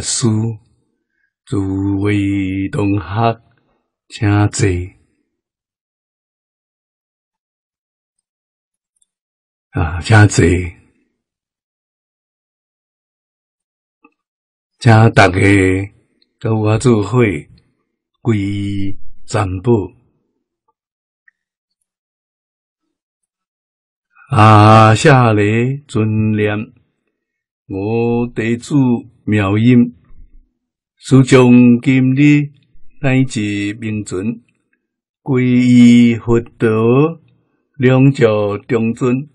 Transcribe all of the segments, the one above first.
诸位法师、诸位同学，请坐。啊，请坐，请大家跟我做伙皈依三宝。啊，下来尊念。我弟子妙音，师将今日乃至明尊，皈依佛陀，两教中尊；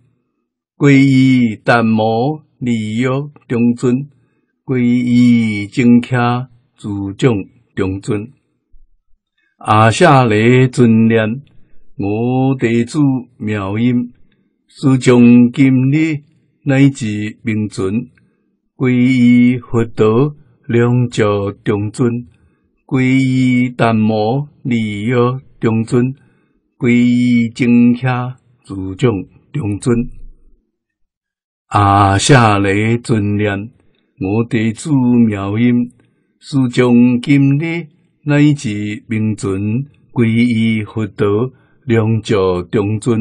皈依达摩利欲中尊；皈依净伽主将中尊。阿下来尊念我弟子妙音，师将今日乃至明尊。皈依佛陀，两教中尊；皈依达摩利欲中尊；皈依净伽主将中尊。阿夏雷尊念我弟子妙音，师将今日乃至明尊，皈依佛陀，两教中尊；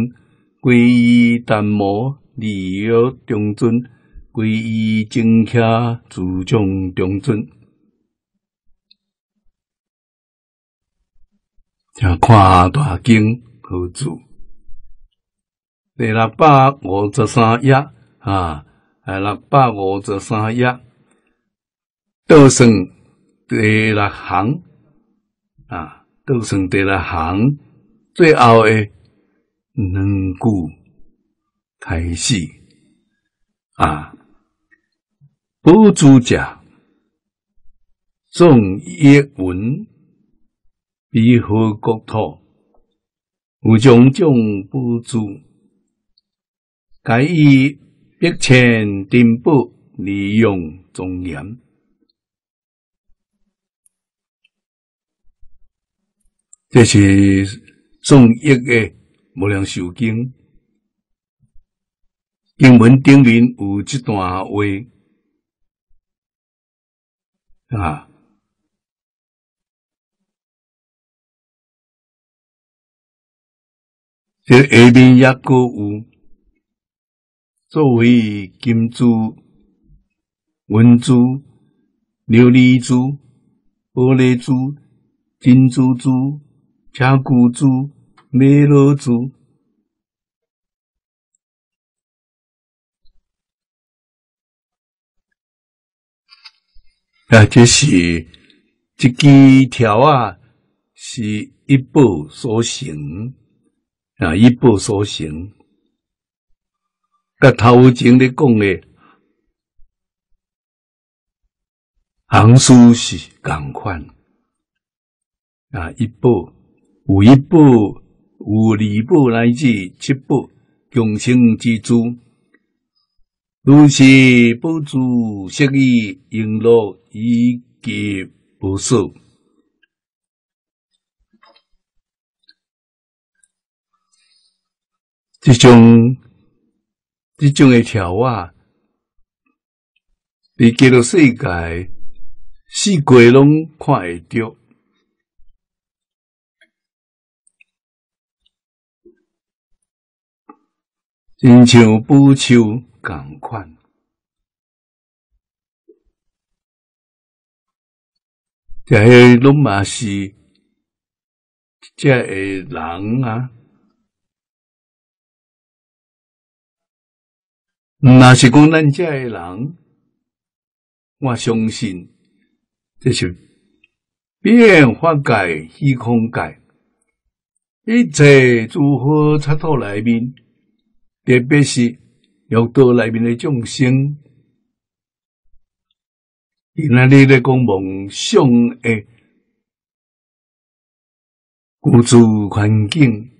皈依达摩利欲中尊。皈依正伽自将中尊，听看大经何主？第六百五十三页啊，第六百五十三页，倒算第六行啊，倒算第六行，最后的两句开始啊。不主者，众业文，彼何国土？无种种不足，该以百千丁布利用庄严。这是众业的无量寿经，经文顶面有这段话。啊！这下面也个有作为金珠、文珠、琉璃珠、玻璃珠、金珠珠、加古珠、美罗珠。啊，这是这几条啊，是一步所行啊，一步所行。甲头前咧讲的行书是共款啊，一步有一步，有二步乃至七步，共生之珠。如是不足，悉以应落以及不受。这种这种的条啊，你记录世界，四鬼拢看会着，亲像不朽。共款，这些拢嘛是这个人啊，那是讲咱这个人，我相信这是变化界、虚空界，一切诸佛刹土内面，特别是。欲道内面的众生，因那里咧讲梦想的居住环境，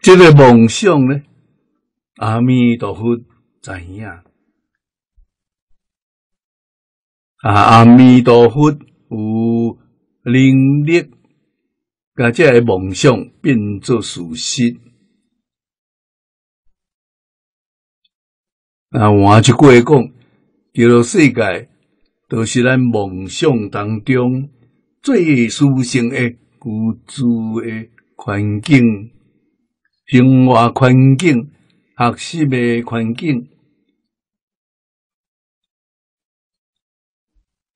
这个梦想呢，阿弥陀佛知影啊，阿弥陀佛有能力，把这个梦想变作事实。啊，换一句话讲，叫做世界，都是咱梦想当中最舒适的居住的环境、生活环境、学习的环境。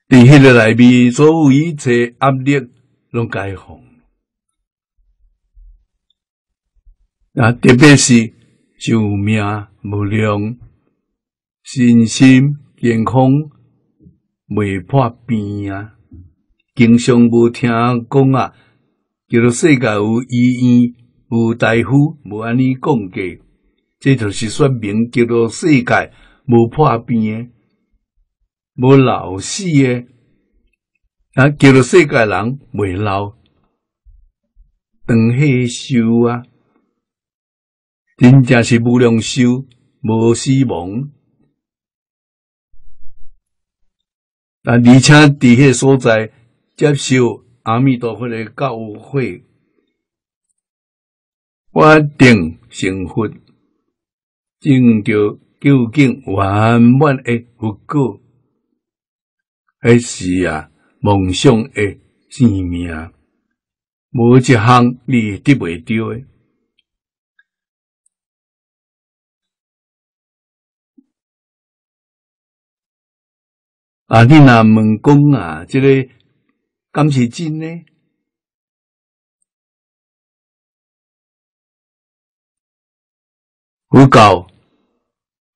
伫迄个内面，所有一切压力拢解放。啊，特别是寿命无量。身心健康，未破病啊！经常无听讲啊，叫做世界有医院、有大夫，无安尼讲过，这就是说明叫做世界无破病、无老死诶。啊，叫做世界人未老，长岁寿啊！真正是无量寿，无死亡。啊！而且伫迄所在接受阿弥陀佛的教诲，我定成佛，证着究竟圆满的佛果，迄是啊梦想的生命，无一项你得袂着的。啊！你若问讲啊，这个敢是真呢？佛教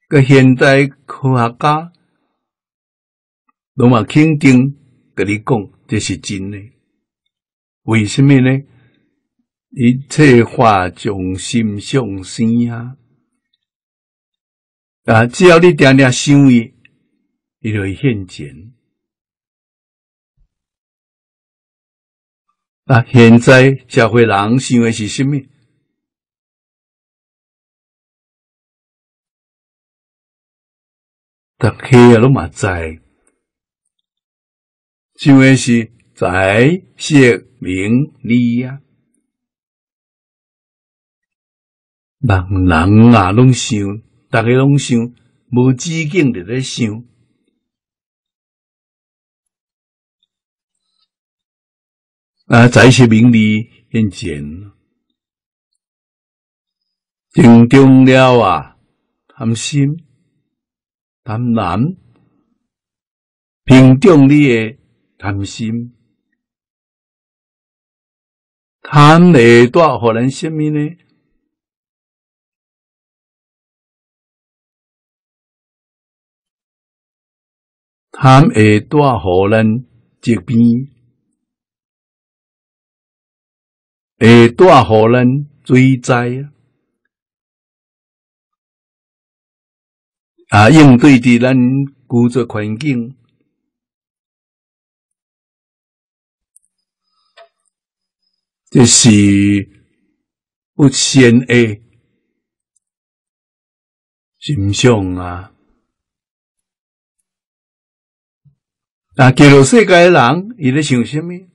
个现代科学家拢嘛肯定跟你讲，这是真的。为什么呢？一切化众心向生啊！啊，只要你定定想伊。伊就会现前。啊，现在社会人想的是什么？大家拢嘛知，想的是财、色、名、利呀。人人啊，拢想，大家拢想，无止境的在想。啊，在是名利现前，最重了啊！贪心、贪婪，平重你的贪心，贪会带互人什么呢？贪会带互人疾病。会带互咱追灾啊！啊应对伫咱居住环境，这是不善的形象啊！啊，进入世界的人，伊咧想什么？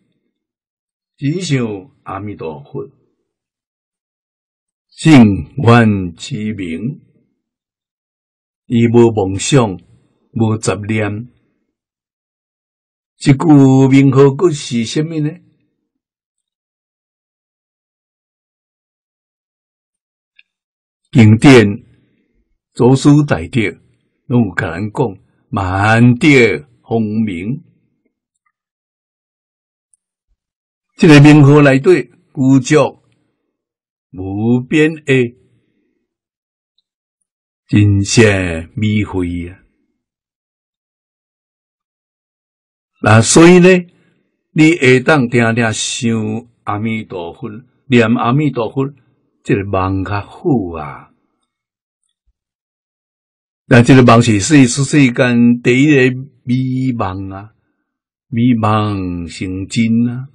只想。阿弥陀佛，净愿之名，伊无梦想，无杂念。一句名号佫是什么呢？经典祖师大德拢有甲咱讲，万德洪名。这个名号内底，具足无边的真善美慧啊！那所以呢，你下当定定想阿弥陀佛，念阿弥陀佛，这个梦较好啊！那这个梦是世世世间第一个美梦啊，美梦成真啊！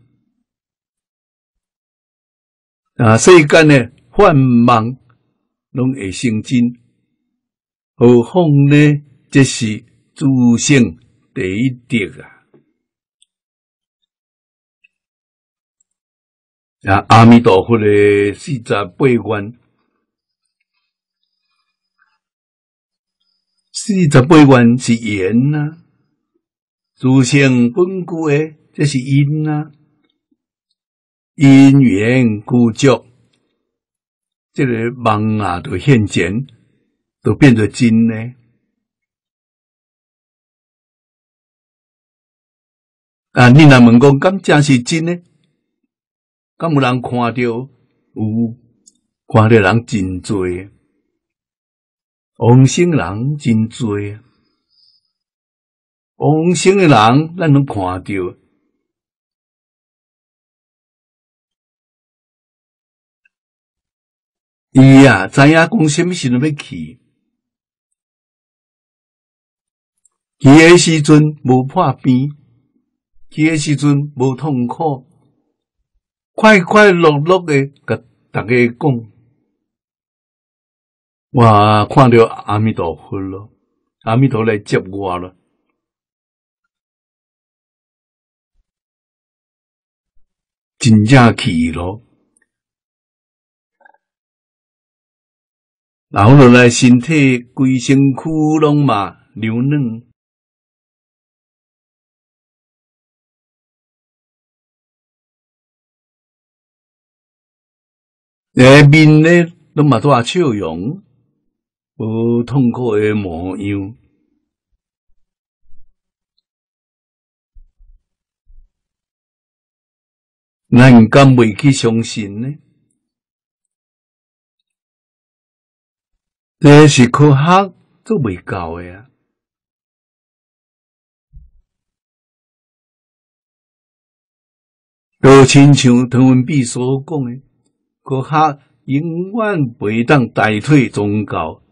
啊，世间呢幻梦拢会成真，何况呢？这是诸圣第一德啊！啊，阿弥陀佛的四十八愿，四十八愿是缘呐，诸行本具的这是因呐，因缘故足，这个梦啊都现前，都变成真呢。啊，你若问讲，敢真是真呢？敢有人看到？有，看到人真多。往生人真多，往生的人咱能看到，伊啊知影讲什么时阵要去，去的时阵无破病，去的时阵无痛苦，快快乐乐的，甲大家讲。我看到阿弥陀佛了，阿弥陀来接我了，真正去了，然后来身体规身躯拢嘛流软，诶，面呢拢嘛多笑容。无痛苦的模样，咱敢未去相信呢？这是科学做未够的啊！都亲像唐文弼所讲的，科学永远袂当代替宗教。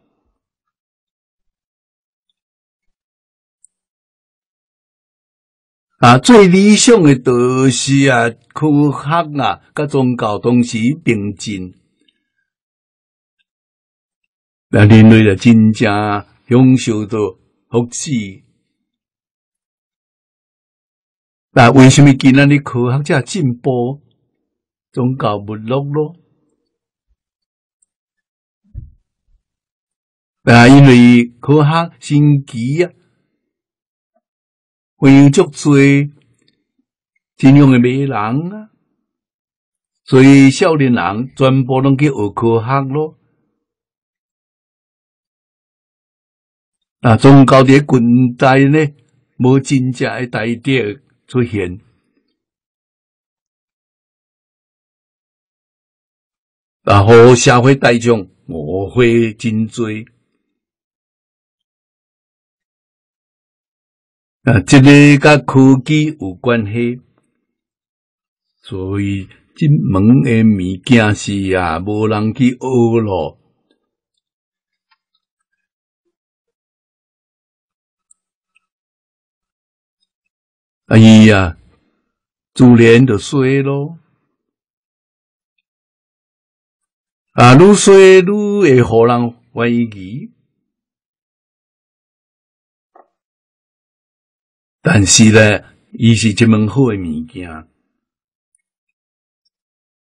啊，最理想的都是啊，科学啊，甲宗教同时并进，那人类就真正享受到福祉。那为什么今仔日科学家进步，宗教没落咯？那因为科学新奇啊！会有足多真用的美人啊，所以少年人全部拢去学科学咯。啊，宗教的近代呢，无真正的代表出现。然后社会大众误会真多。啊，这个甲科技有关系，所以进门的物件是啊，无人去学咯。啊，伊呀，自然就衰咯。啊，愈衰愈会互人怀疑。但是呢，伊是一门好诶物件，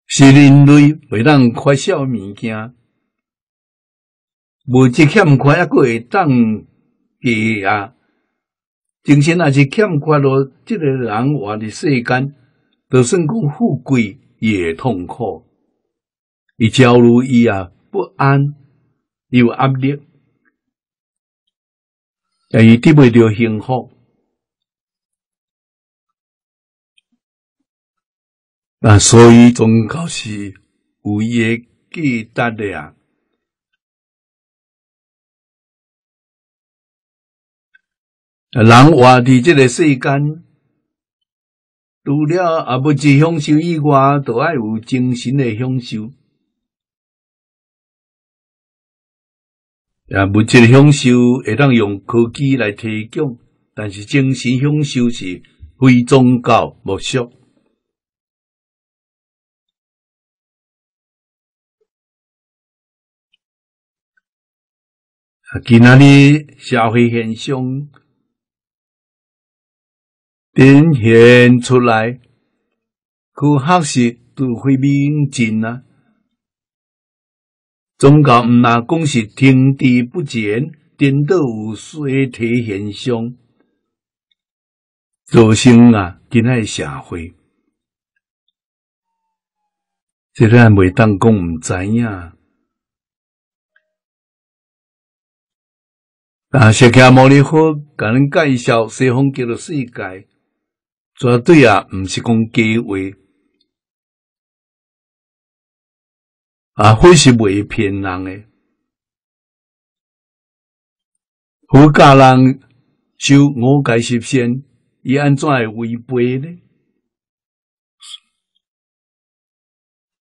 是人类袂当缺少物件，无只欠款还佫会当给啊。精神也是欠缺咯，这个人活的世间，就算讲富贵也痛苦，伊焦虑伊啊不安，有压力，伊得袂到幸福。啊，所以宗教是有伊诶价值的啊。人活伫即个世间，除了啊物质享受以外，都爱有精神的享受。啊，物质享受会当用科技来提供，但是精神享受是非宗教莫属。啊，今仔日社会现象展现出来，科学是都会明证啊。宗教毋那讲是停滞不前，颠倒有衰体现象，造成啊今仔社会，即个袂当讲毋知影。啊，释迦牟尼佛甲恁介绍西方极乐世界，绝对啊毋是讲假话。啊，或是未骗人诶。佛教人修五戒十善，伊安怎会违背呢？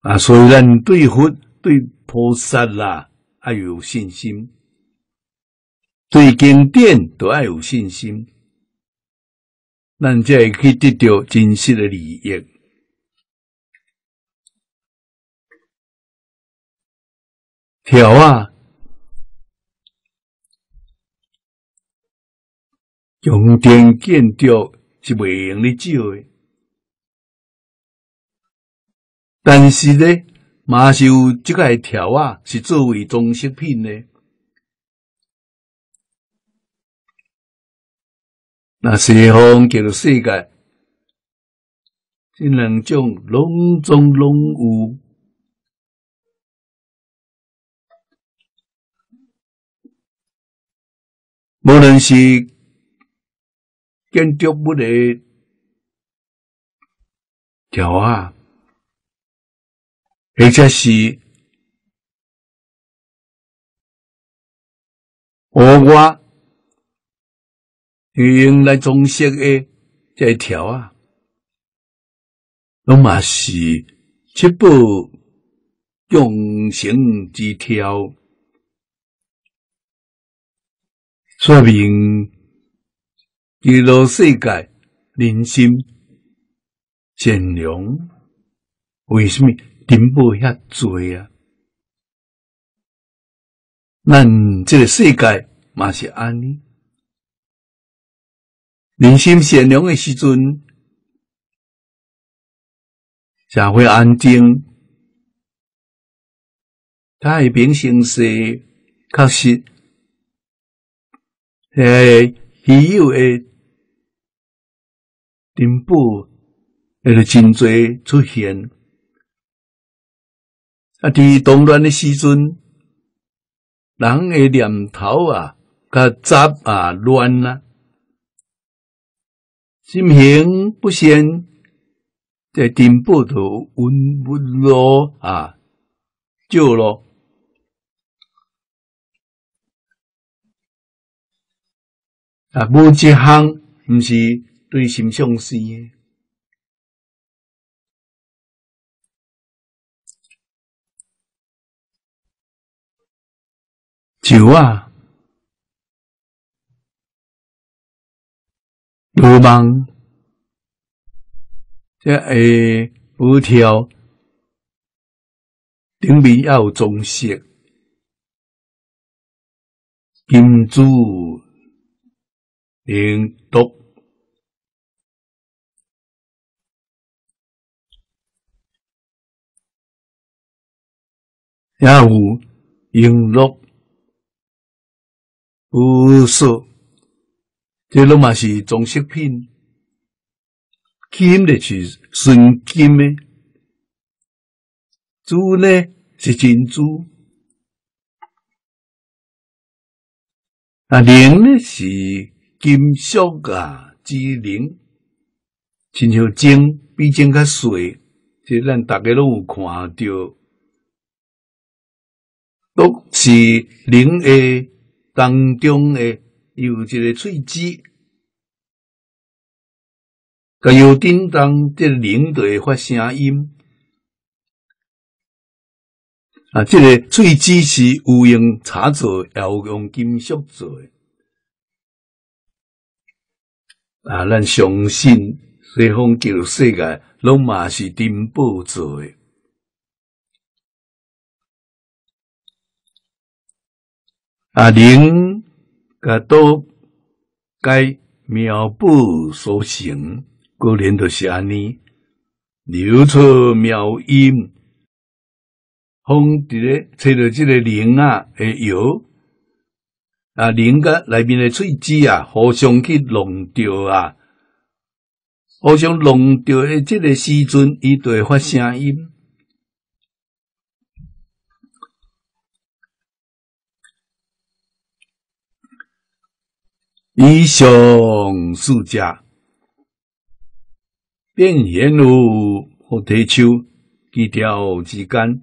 啊，所以咱对佛、对菩萨啦，要有信心；对经典都要有信心，咱才会去得到真实的利益。条啊，用电建筑是袂用你少的，但是呢，嘛是有即个条啊，是作为装饰品呢。那西方叫做世界，这两种拢总拢有。无论是建筑物的条啊，或者是额外用来装饰的这条啊，拢嘛是七部用心之条。说明娱乐世界人心善良，为什么进步遐多啊？咱这个世界嘛是安尼，人心善良的时阵，社会安静，太平盛世，确实。诶，稀有诶，进步那个真多出现。啊，伫动乱的时阵，人诶念头啊，甲杂啊乱啊，心行不善，在进步都稳不落啊，就咯。啊，无一项毋是对心相思诶。酒啊，罗网，这下布条顶面要有装饰，金珠。零毒，也有璎珞、乌色，这拢嘛是装饰品。金的是纯金的，珠呢是珍珠，啊，铃呢是。金属啊，之灵，亲像晶比晶较细，即咱大家拢有看到，都是灵的当中的有一个喙齿，个有叮当，这灵就会发声音。啊，这个喙齿是有用茶做，也有用金属做。啊！咱相信西方极乐世界，拢嘛是珍宝做诶。啊，灵甲都该妙不所成，果然都是安尼，流出妙音，风伫咧吹着即个灵啊，会摇，啊，人甲内面的喙齿啊，互相去弄着啊，互相弄着的这个时阵，伊就会发声音。以上四者，便现有和地球几条之间，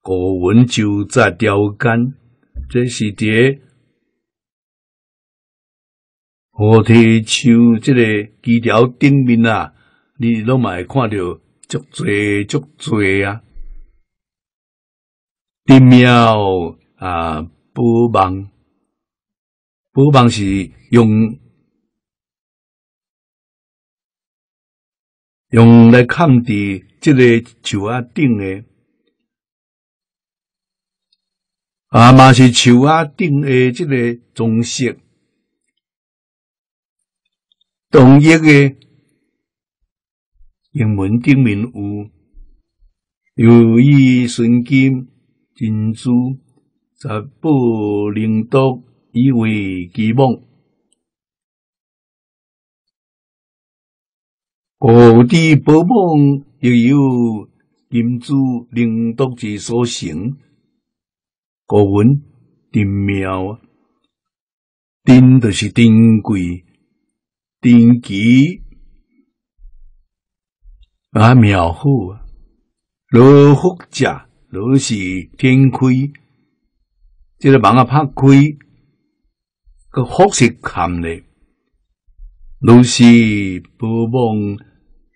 古文就在条间，这是伫和地球这个基条顶面啊，你拢嘛会看到足多足多啊，地庙啊，宝望。宝棒是用用来看伫这个树啊顶的，啊嘛是树啊顶的这个装饰，同一个英文顶面有有意纯金珍珠十宝灵多。以为期望，古地宝梦又有金珠灵独之所成，古文丁妙，丁就是丁贵，丁吉啊妙好啊，罗福家罗是天开，这个门啊拍开。个福是看咧，如是不忘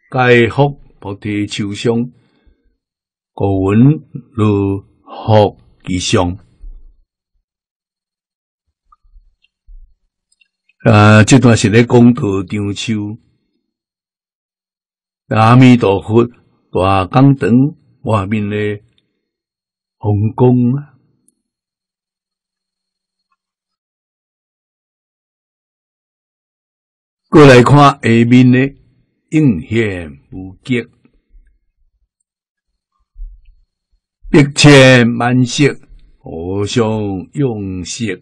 该福菩提树上，古文如福吉祥。啊，这段是咧讲到中秋，阿弥陀佛大讲堂外面咧皇宫啊。过来看下面的应现无极，百千万色，互相用色，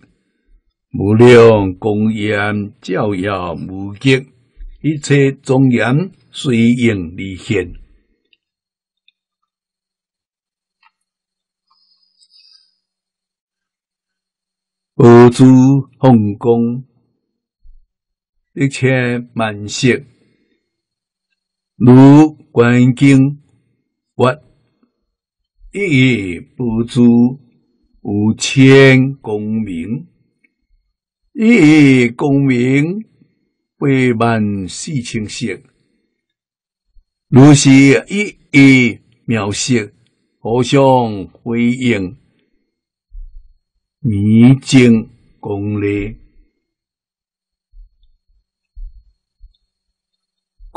无量光焰照耀无极，一切庄严随应而现，无诸皇宫。一切万色，如观经或一不足，五千功名，一功名百万四千色，如是一一妙色，互相回应，弥经功力。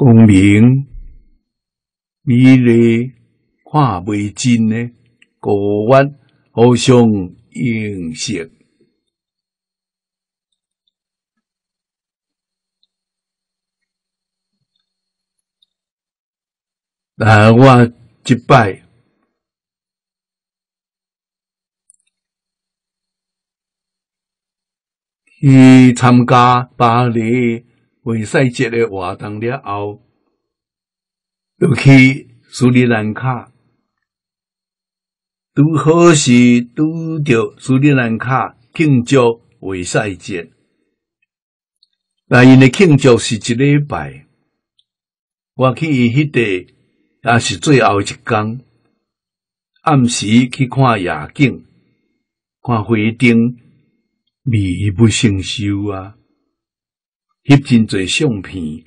光明、美丽、看未尽呢？古玩互相映射。但我一摆去参加巴黎。为赛节的活动了后，又去斯里兰卡，拄好是拄着斯里兰卡庆祝为赛节。那因的庆祝是一礼拜，我去伊迄地也是最后一天，暗时去看夜景，看花灯，美不胜收啊！翕真侪相片，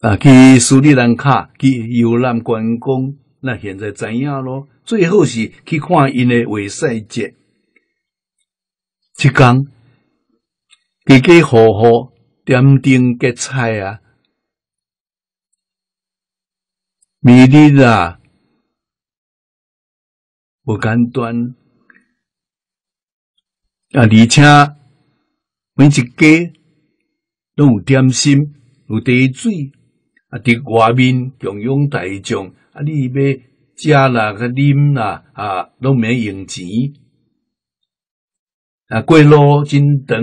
啊，去斯里兰卡去游览观光，那现在知影咯。最好是去看因的卫赛节，一讲家家户户点灯结彩啊，美丽啊，不简单。啊！而且每一家拢有点心，有茶水，啊！伫外面供养大众，啊！你要食啦、个啉啦，啊，拢免用钱，啊，过路真长，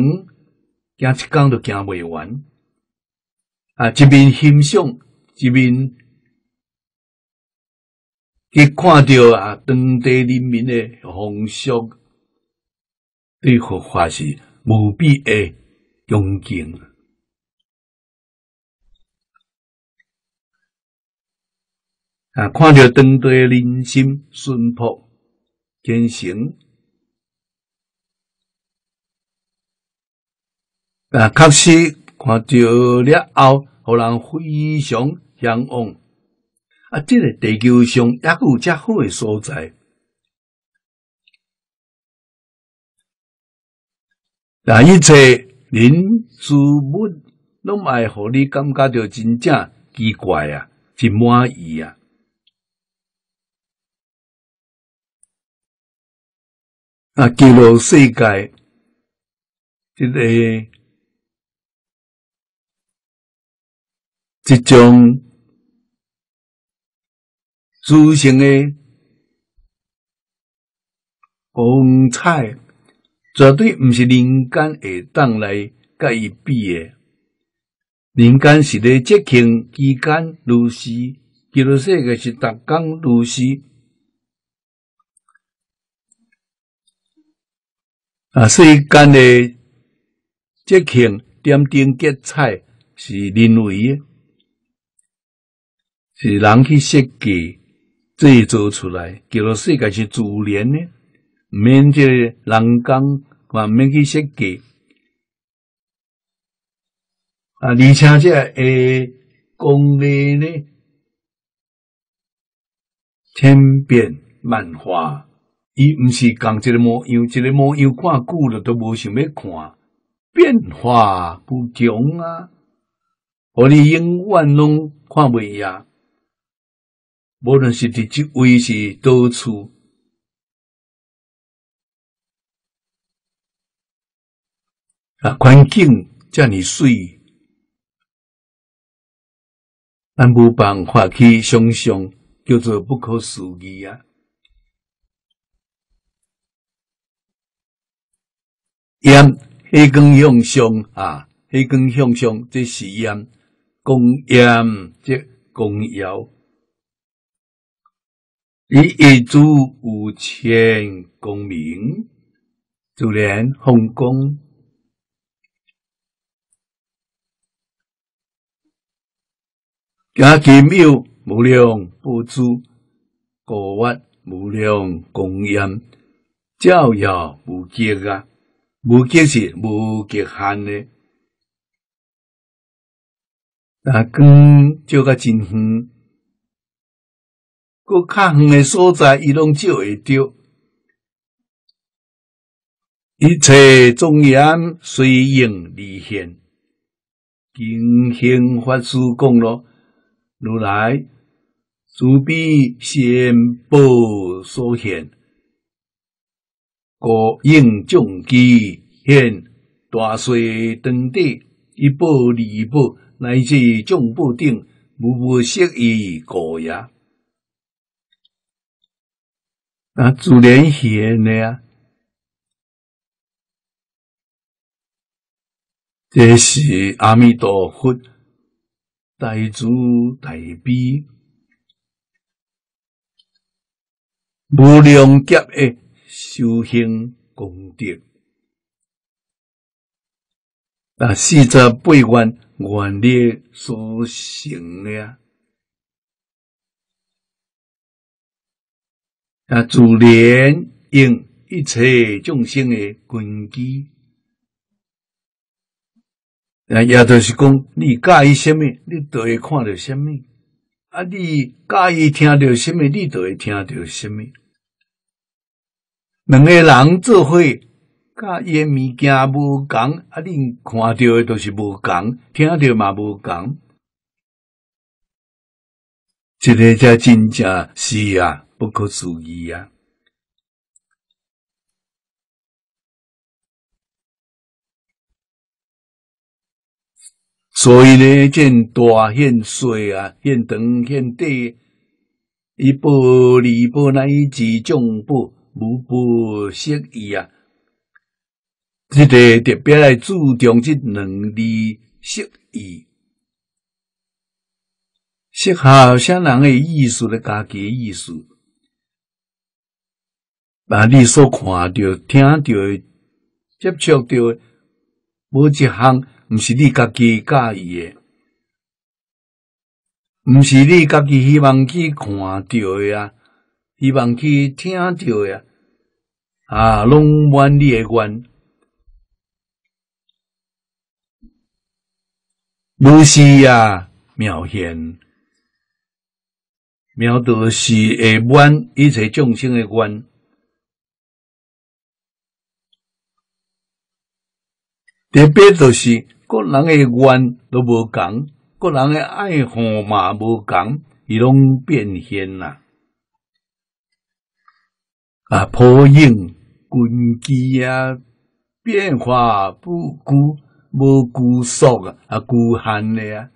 行一工都行袂完。啊，一面欣赏，一面去看到啊，当地人民的风俗，对佛法是无比的恭敬。啊，看到当地人心淳朴、虔诚，啊，确实看到了后，互人非常向往。啊，这个地球上也有遮好的所在，但一切人事物拢爱互你感觉到真正奇怪啊，真满意啊。啊！记录世界，这个这种自性的光彩，绝对毋是人间会当来甲伊比诶。人间是咧节庆期间如是，记录世界是逐工如是。啊，世间的节庆点灯结彩是人为的，是人去设计制造出来，叫做世界是自然的，免这人工，也免去设计。啊，而且这诶功力呢，千变万化。伊毋是讲一个模样，一个模样看久了都无想要看，变化不穷啊！我你永远拢看袂厌，无论是伫即位是倒处啊，环境遮尔水，咱无办法去想象，叫做不可思议啊！烟黑光向上啊，黑光向上，这是烟光烟即光耀，以一柱五千光明，自然红光，加奇妙无量不足，高瓦无量供养，照耀无极啊！无极是无极限的，啊，光照个真远，个较远的所在，伊拢照会着。一切庄严随应而现，经行法师讲咯，如来慈悲显报所现。故应众机现大水等地，一宝二宝乃至众宝顶，无不适宜过也。啊，自然现的啊，这是阿弥陀佛大慈大悲无量劫的。修行功德，啊，四十八愿愿力所成的啊，自然应一切众生的根基，啊，也就是讲，你介意什么，你就会看到什么；啊，你介意听到什么，你就会听到什么。两个人做伙，甲伊物件无共，啊！恁看到的都是无共，听到嘛无共，这个才真正是啊，不可思议啊！所以呢，见大现小啊，现长现短，一步二步乃至众步。无不适宜啊！这个特别来注重这两字适宜，适合啥人的意思咧？家己意思，把你所看到、听到、接触到，无一项毋是你家己介意的，毋是你家己希望去看到的啊，希望去听到的啊，拢满你的愿。如是呀，妙现。妙道是会满一切众生的愿，特别就是个人的愿都无共，个人的爱好嘛无共，伊拢变现啦。啊，破影根基啊，变化不固。无拘束啊，啊局限的啊，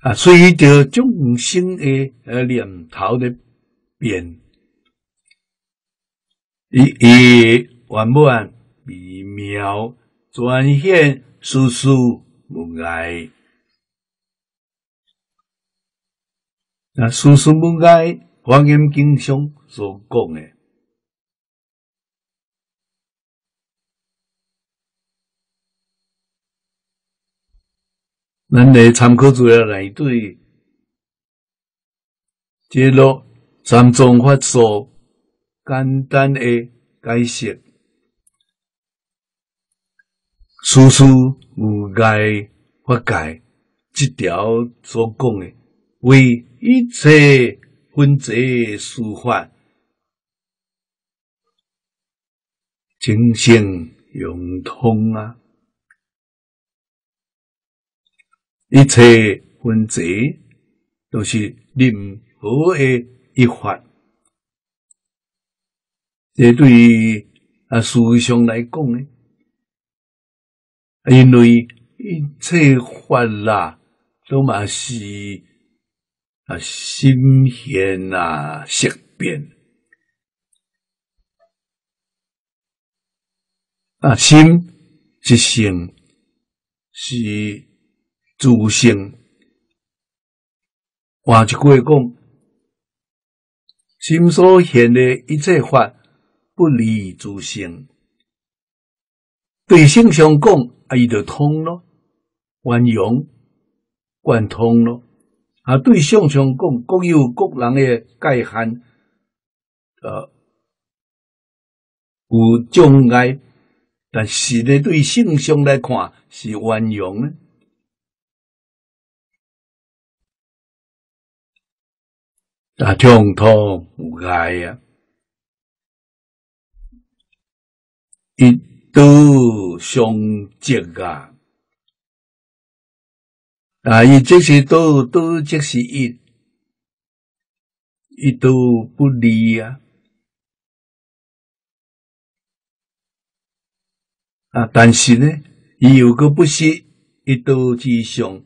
啊随着众生的呃念头的变，一一圆满微妙，转现殊殊无碍。啊，殊殊无碍，华严经上所讲的。咱来参考资料来对，揭露三种法所简单的解释，殊殊无碍法界，这条所讲的为一切分则事法，清醒融通啊。一切分则都是任何的一法，这对于啊思想来讲呢，因为一切法啦，都嘛是啊新鲜啊色变啊心即性是。自性，换一句话讲，心所现的一切法不离自性。对性相讲，啊，伊就通咯，圆融贯通咯。啊，对相相讲，各有各人的界限，呃，有障碍，但是呢，对性上来看是圆融呢。啊，通通无碍啊，一都相接啊！啊，伊这些都都即是一，一都不离啊！啊，但是呢，伊有个不是一都之上。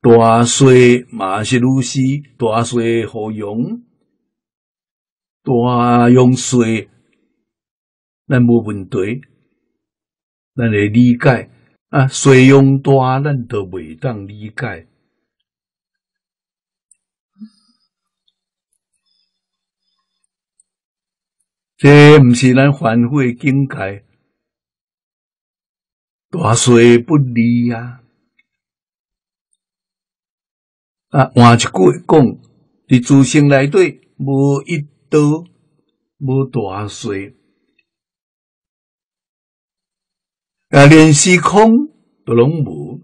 大水嘛是如是，大水何用？大用水，咱无问题，咱会理解啊。水用大，咱都未当理解。这毋是咱凡夫境界，大水不离啊。啊，换一句讲，伫自性内底无一刀，无大水，啊，连时空都拢无，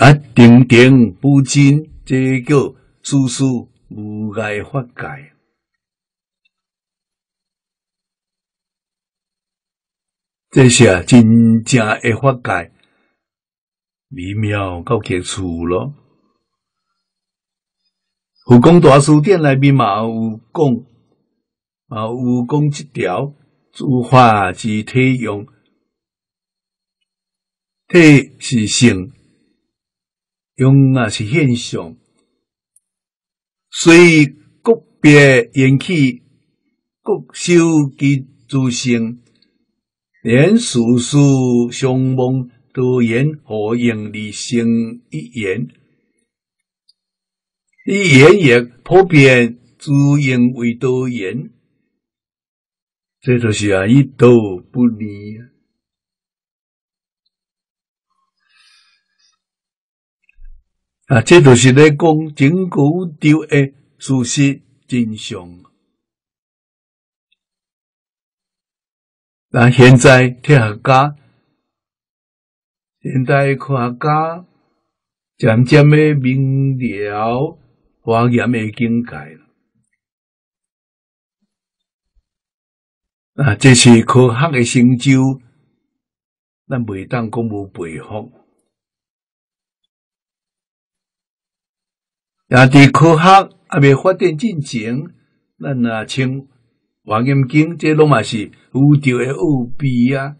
啊，定定不进，这叫处处无碍法界，这是真正的法界。微妙到极处咯。护工大书店内面嘛有讲，啊有讲一条诸法之体用，体是性，用啊是现象，所以各别引起各修其诸性，连事事相望多言何应离性一言？一言也普遍，诸应为多言，这就是啊，一道不离啊。啊，这就是咧讲真古丢诶事实真相。那现在科学家，现代科学家渐渐的明了华严的境界了。啊，这是科学的成就，咱袂当讲无佩服。也伫科学还未发展进程，咱啊像《华严经》这拢嘛是宇宙的奥秘啊。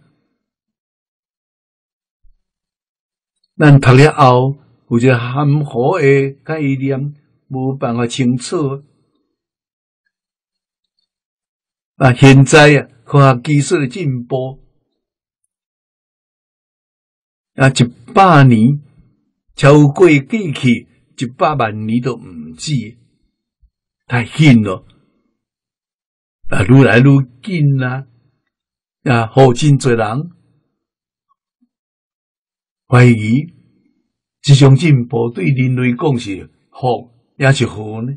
咱读了后，有一个含糊的概念，无办法清楚。啊，现在啊，科学技术的进步，啊，一百年超过过去。一百万年都唔止，太紧咯！啊，愈来愈紧啦！啊，好真侪人怀疑，这种进步对人类讲是好，也是好呢？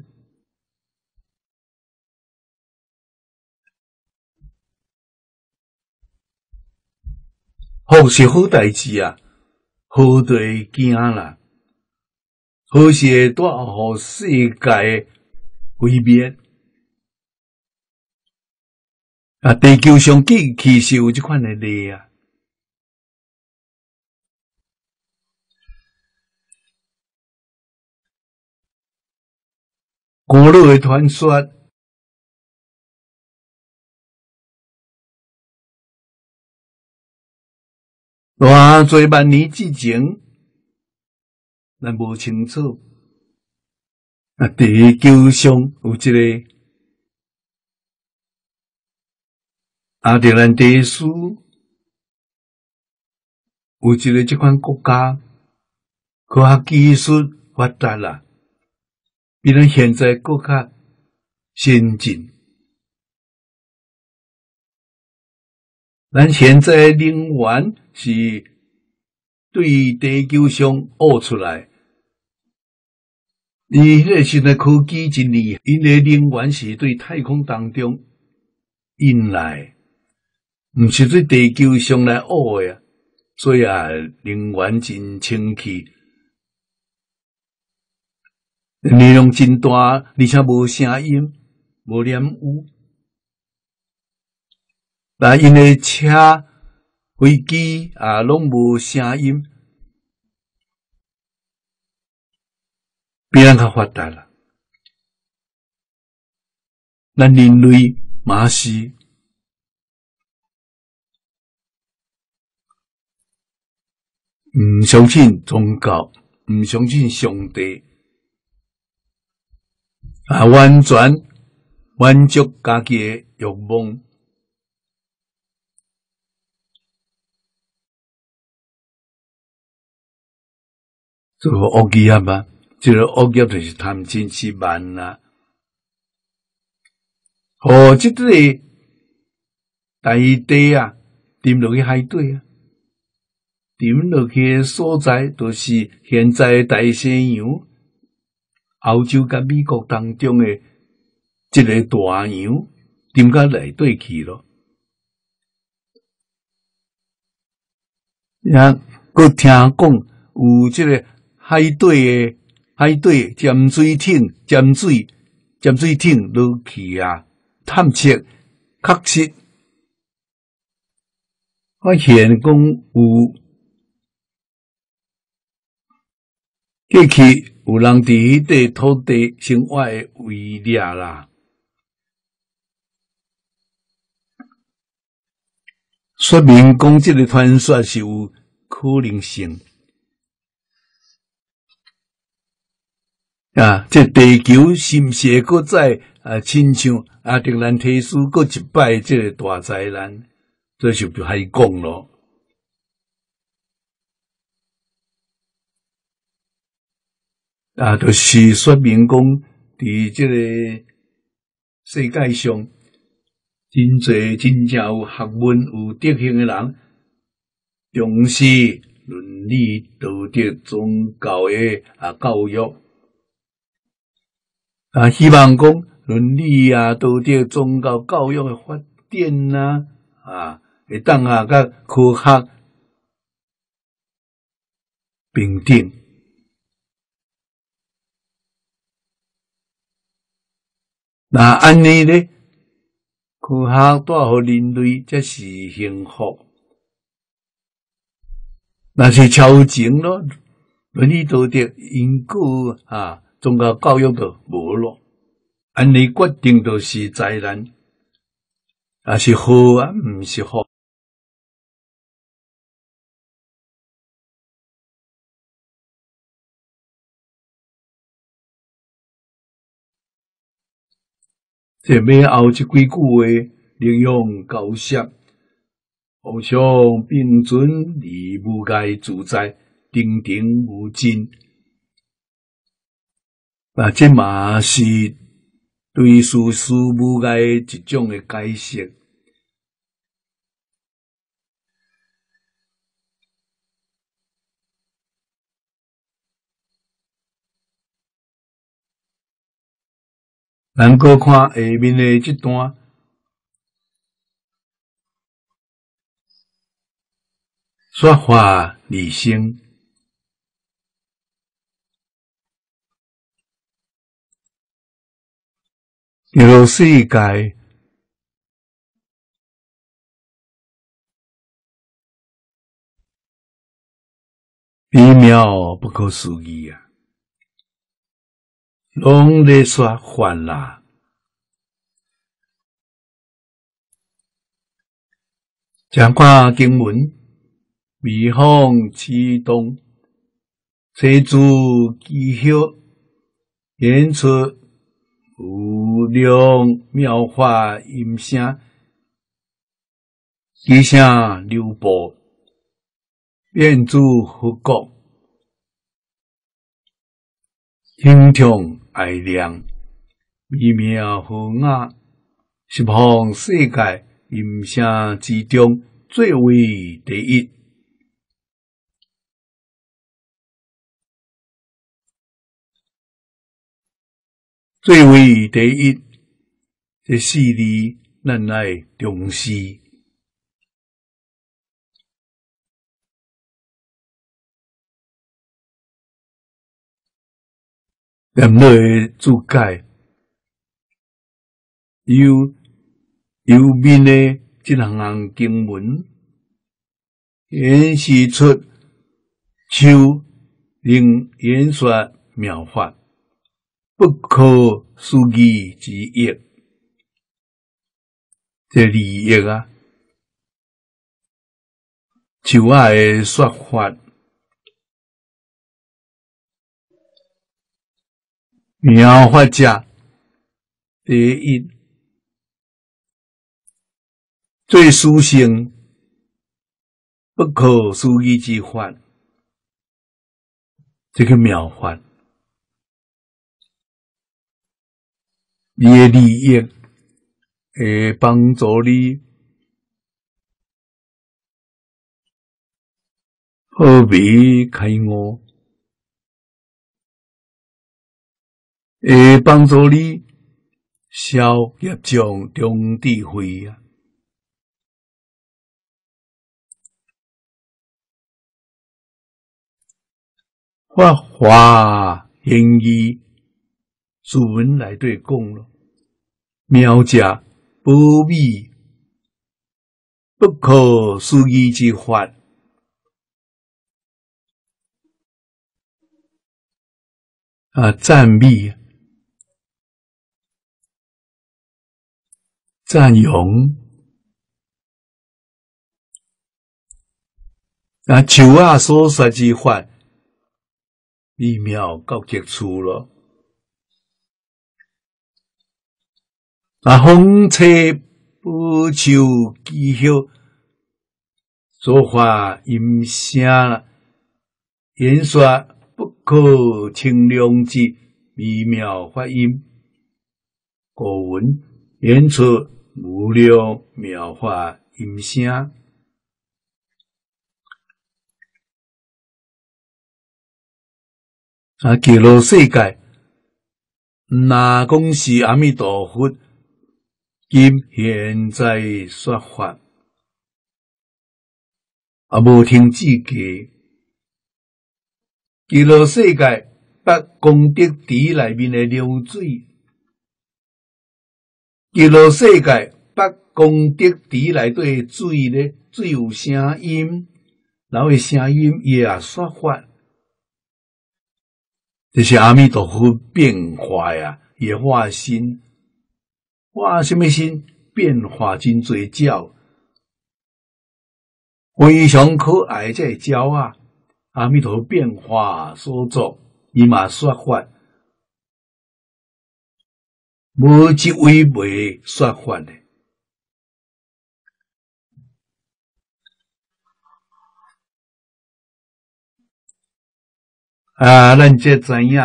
好是好代志啊，好对惊啦！好是带互世界毁灭啊！地球上其其实有这款的力啊！古老的传说，偌侪万年之前。咱无清楚，啊！地球上有一个阿德兰地书，有一个这款国家，科学技术发达啦，比咱现在国家先进。咱现在能源是对地球上挖出来。你迄个现在科技真厉害，因为能源是对太空当中引来，毋是对地球上来学呀。所以啊，能源真清气，力量真大，而且无声音，无染污。那因为车、飞机啊，拢无声音。比人较发达啦，咱人类嘛是。毋相信宗教，毋相信上帝，啊，完全满足家己诶欲望，这个恶业啊！这个恶业就是贪嗔痴慢啦，哦，这个大堆啊，沉落去海底啊，沉落去所在都是现在大西洋、欧洲跟美国当中的一个大洋，沉到内底去咯。也佮听讲有这个海底的。海底潜水艇、潜水、潜水艇落去啊，探测确实发现讲有过去有人伫迄块土地生活诶威力啦，说明讲即个传说是有可能性。啊！这地球是毋是搁再啊，亲像阿德兰提斯过一摆这个大灾难，这就不还讲咯。啊，就是说明讲，伫即个世界上，真侪真正有学问、有德行的人，重视伦理、道德、宗教的啊教育，啊，希望讲伦理啊、道德、宗教教育的发展呐，啊，会当啊，甲科学平等。那安尼咧，科学带互人类才是幸福。那是超前咯，伦理道德、因果啊，宗教教育都无咯。安尼决定就是灾难，啊是好啊，毋是好。这尾后即几句话，利用高舌，互相并存，而无界自在，定定无尽。那这嘛是对事事无界一种的解释。咱搁看下面的这段，说话理性，这个世界微妙不可思议啊！拢咧说烦啦，讲看经文，微风启动，吹竹几响，演出无量妙法音声，几声流波，变诸佛国，听听。爱亮，微妙和雅，十方世界音声之中最为第一，最为第一。这四字，咱来重视。人类注解，由右面的这两行经文显示出秋令演说妙法不可思议之意，这利益啊，就爱说法。妙法者第一，最殊胜、不可思议之法，这个妙法，你的利益会帮助你何必开悟。会帮助你消业障中智慧啊！发华言义，主文来对讲了，妙者不密，不可思议之法啊！赞美。赞扬啊！树啊所说之法，微妙到极处了。啊，风吹不就吉祥，说话音声了，言说不可清凉之微妙发音，古文演出无量妙法音声。啊！极乐世界，那讲是阿弥陀佛，今现在说法，啊，无听自己。极乐世界八功德池内面的流水，极乐世界八功德池内底水咧，水有声音，然后声音也说法。这是阿弥陀佛变化呀，也化身，化什么身？变化真多鸟，非常可爱这鸟啊！阿弥陀变化所作，伊嘛说法，无一位未说法的。啊，咱这知影，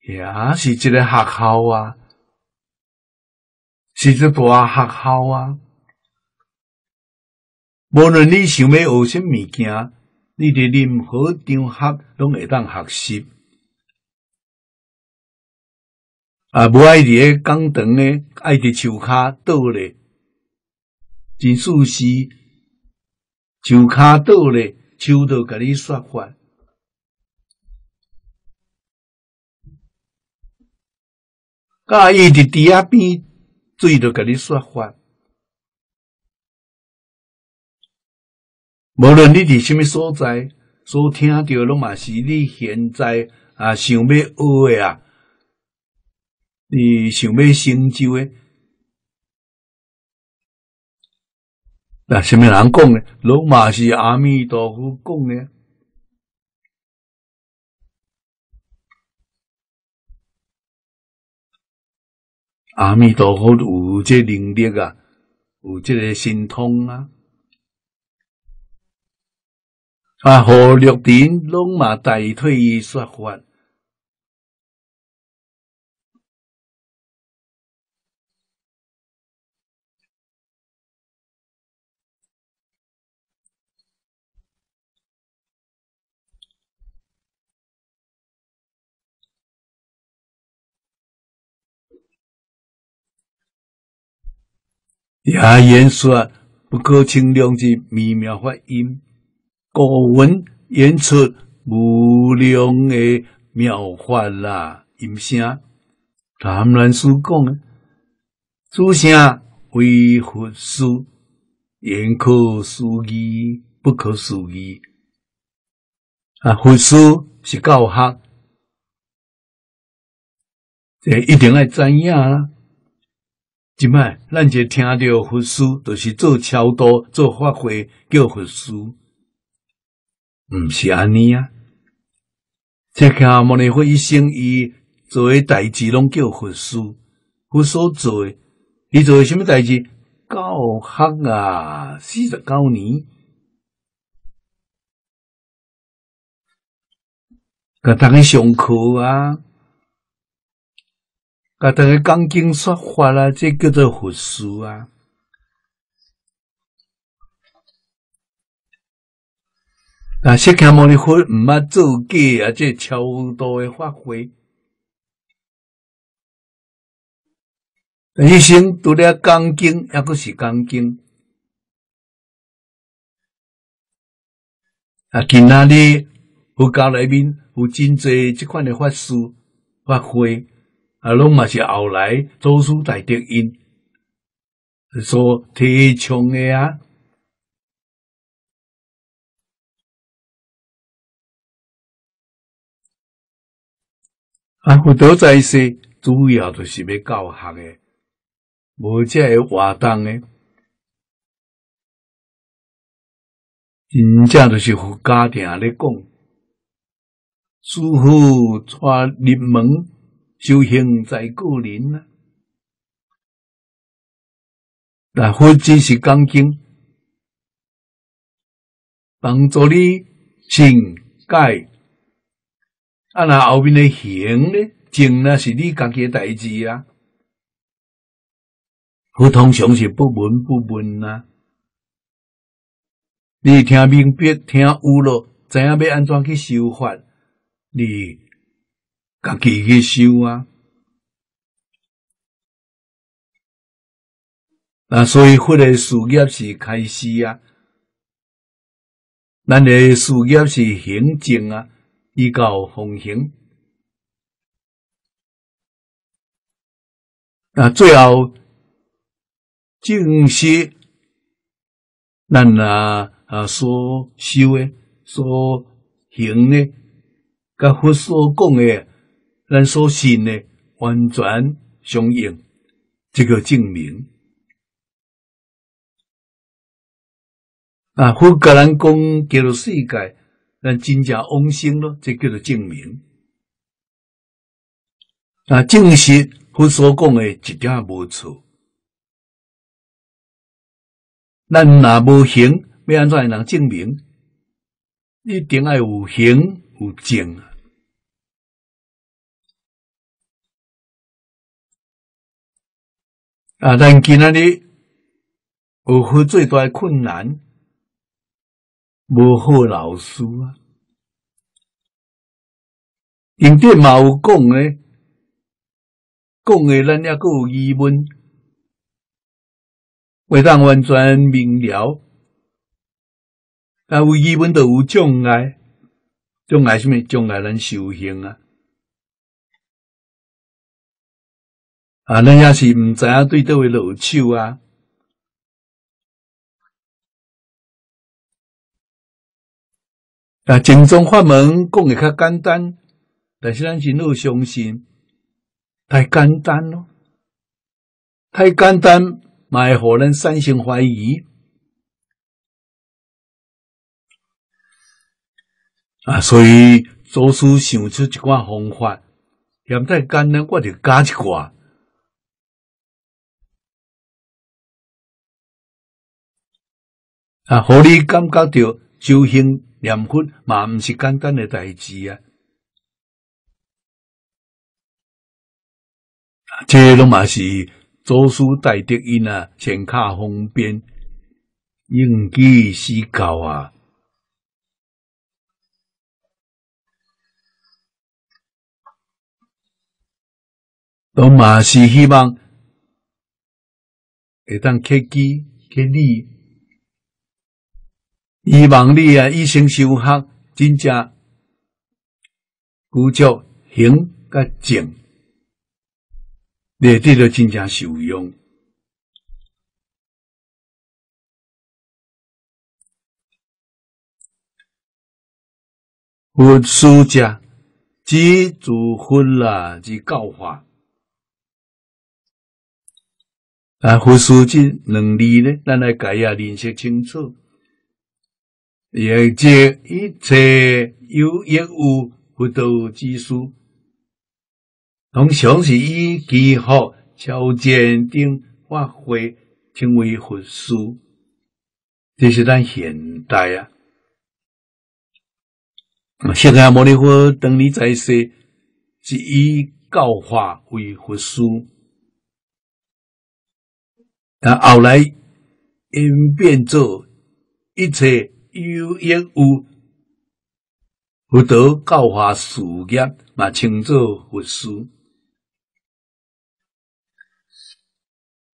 也是一个学校啊，是一大学校啊。无论你想要学什物件，你伫任何场合拢会当学习。啊，无爱伫个讲堂诶，爱伫树骹倒咧，真舒适。树骹倒咧，树都甲你说法。啊！伊伫地下边，水都甲你说法。无论你伫什么所在，所听到拢嘛是你现在啊想要学诶啊，你想要成就诶。那什么人讲诶？拢嘛是阿弥陀佛讲诶。阿弥陀佛有这能力啊，有这个神通啊，啊，何六点拢嘛代替说法。也言说不可清凉之微妙发音，古文演出无量的妙法啦音声。谈论书讲，诸声为佛书，言可思议，不可思议。啊，佛书是教学，这一定要知影啦。即摆，咱就听到佛书，就是做超度、做法会叫佛书，毋是安尼啊！即看摩尼佛一生伊做诶代志，拢叫佛书。佛所做，伊做诶什么代志？教学啊，四十九年，甲逐个上课啊。啊，等于讲经说法啦，这叫做佛书啊。啊，释迦牟尼佛毋捌做假啊，这超度的法会，一生读了讲经，也阁是讲经。啊，今仔日佛教内面有真济即款的法师法会。啊，拢嘛是后来祖师在德因所提倡的啊。啊，佛陀在世主要就是要教学的，无这活动的，真正就是佛家庭咧讲，师傅带入门。修行在个人啊，那佛只是讲经，帮助你信解，啊那后面的行呢，证那是你家己的代志啊。佛通常是不闻不问呐，你听明白，听悟了，怎样要安装去修法，你。家己去修啊。啊，所以佛的事业是开始啊，咱的事业是行正啊。依教奉行，啊，最后正是咱啊啊所修的、所行的，甲佛所讲的，咱所信的，完全相应，这个证明。啊，佛甲咱讲叫做世界。咱真正往生咯，这叫做证明。啊，证实佛所讲的一点也无错。咱若无行，要安怎能证明？一定要有行有证啊！啊，咱今仔日学佛最大困难。无好老师啊，因点嘛有讲诶，讲诶咱也够有疑问，未当完全明了，啊有疑问都有障碍，障碍什么？障碍咱修行啊！啊，咱也是毋知影对倒位落手啊！啊，正宗法门讲的较简单，但是咱真好相信，太简单咯，太简单，会互咱产生怀疑。啊，所以祖师想出一寡方法，嫌太简单，我就加一寡。啊，互你感觉到修行。念佛嘛，毋是简单诶代志啊！这拢嘛是祖师大德因啊，显卡方便，应机思考啊，都嘛是希望会当克己克理。希望你啊，一生修学真正故作行甲静，你得到真正受用。佛书家即主分啦，即教化啊，佛书这两字呢，咱来解下认识清楚。也即一切有业务不道之书，通常是以技法、条件等发挥称为佛书。这是咱现代啊，释迦牟尼佛当年在世是以教化为佛书，啊，后来演变做一切。有也有佛道教化事业，嘛称作佛书。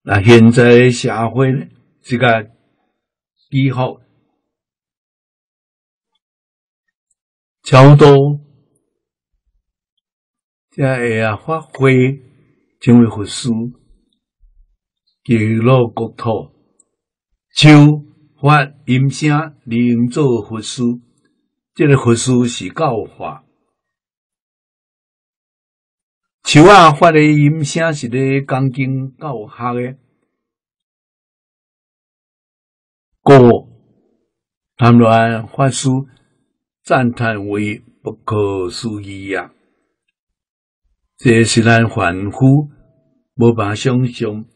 那现在社会呢，这个以后超多，才会啊发挥成为佛书，记录国土，就。发音声，灵做佛书，这个佛书是教化。树啊发的音声是咧讲经教学的，故谈论法书赞叹为不可思议呀！这是咱凡夫无法想象。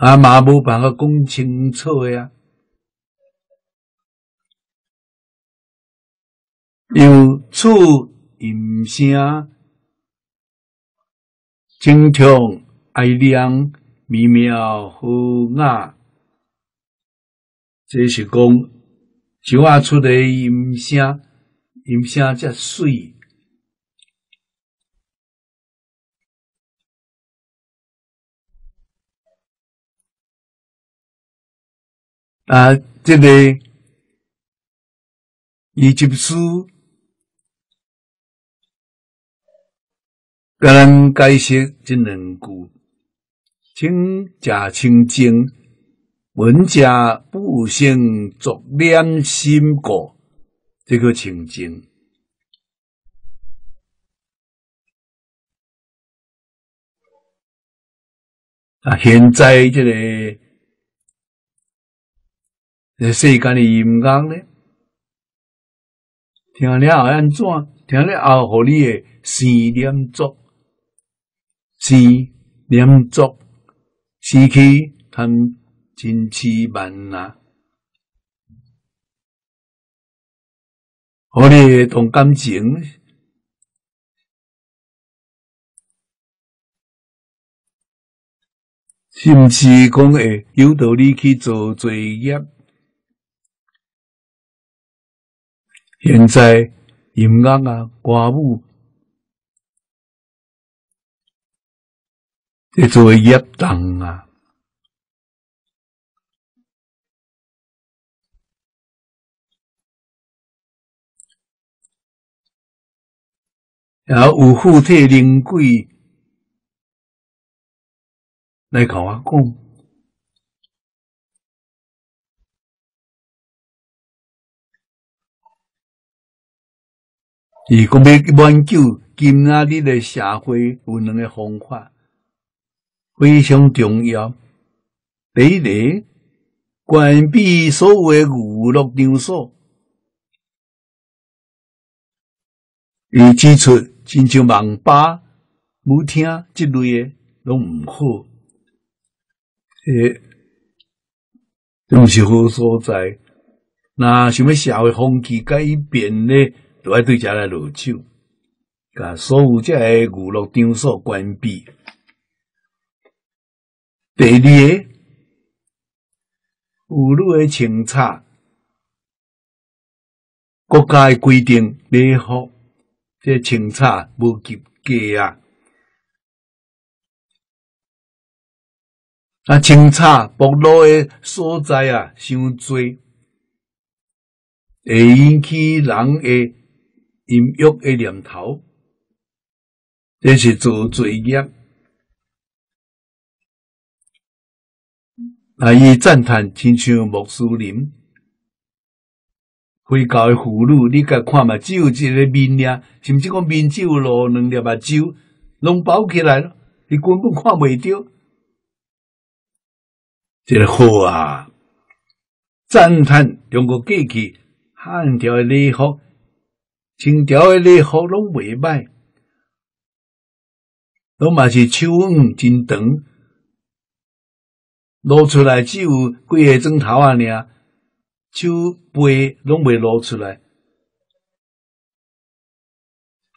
啊嘛无办法讲清楚呀。有处音声，精通爱亮，美妙和雅，这是讲就话出的音声，音声则水。啊，这个伊即书，甲咱解释这两句，请假清净，闻家不生作念心过，这个清净。啊，现在这个。这世间的音乐呢，听了后安怎？听了后，互你的思念作，思念足，失去他千千万呐，互你动感情，甚至讲会有道理去做罪业。现在音乐啊，歌舞，这作为业当啊，然后有护体灵鬼来跟我讲。伊讲要挽救今仔日的社会有两个方法，非常重要。第一个，关闭所有娱乐场所，伊指出，亲像网吧、舞厅之类的拢毋好，诶，都是好所在。那想要社会风气改变呢？都要对家来落手，甲所有这个娱乐场所关闭。第二个，有路的清查，国家的规定礼服，这清查无及格啊！啊，清查暴露的所在啊，伤多，会引起人的。音乐的念头，这是做罪业。那，伊赞叹亲像穆斯林，回教的妇女，你甲看嘛，只有一个面呀，甚至讲面只有露两粒目睭，拢包起来了，你根本看袂到。这个好啊！赞叹中国过去汉朝的礼服。清朝的礼服拢袂歹，拢嘛是手腕真长，露出来只有几个钟头啊！尔手背拢袂露出来，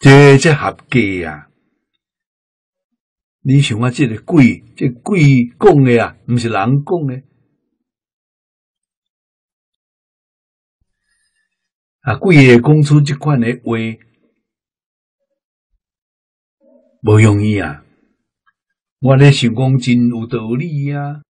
这这合格啊！你想啊，这个鬼，这鬼讲的啊，毋是人讲的。啊，贵个讲出即款的话，无容易啊！我咧想讲真有道理呀。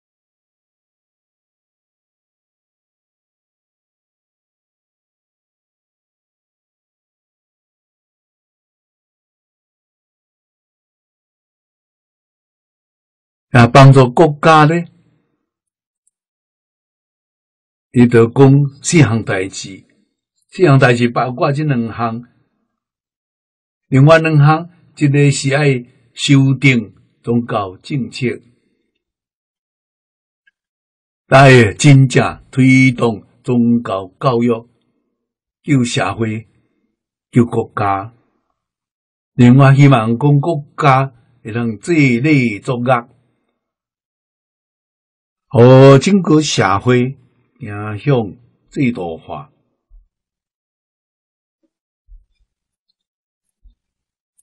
啊，帮助国家咧，伊着讲四项代志。这项代志包括这两项，另外两项，一个是爱修订宗教政策，来真正推动宗教教育，救社会，救国家。另外，希望讲国家会能自力作业，和整个社会影响制度化，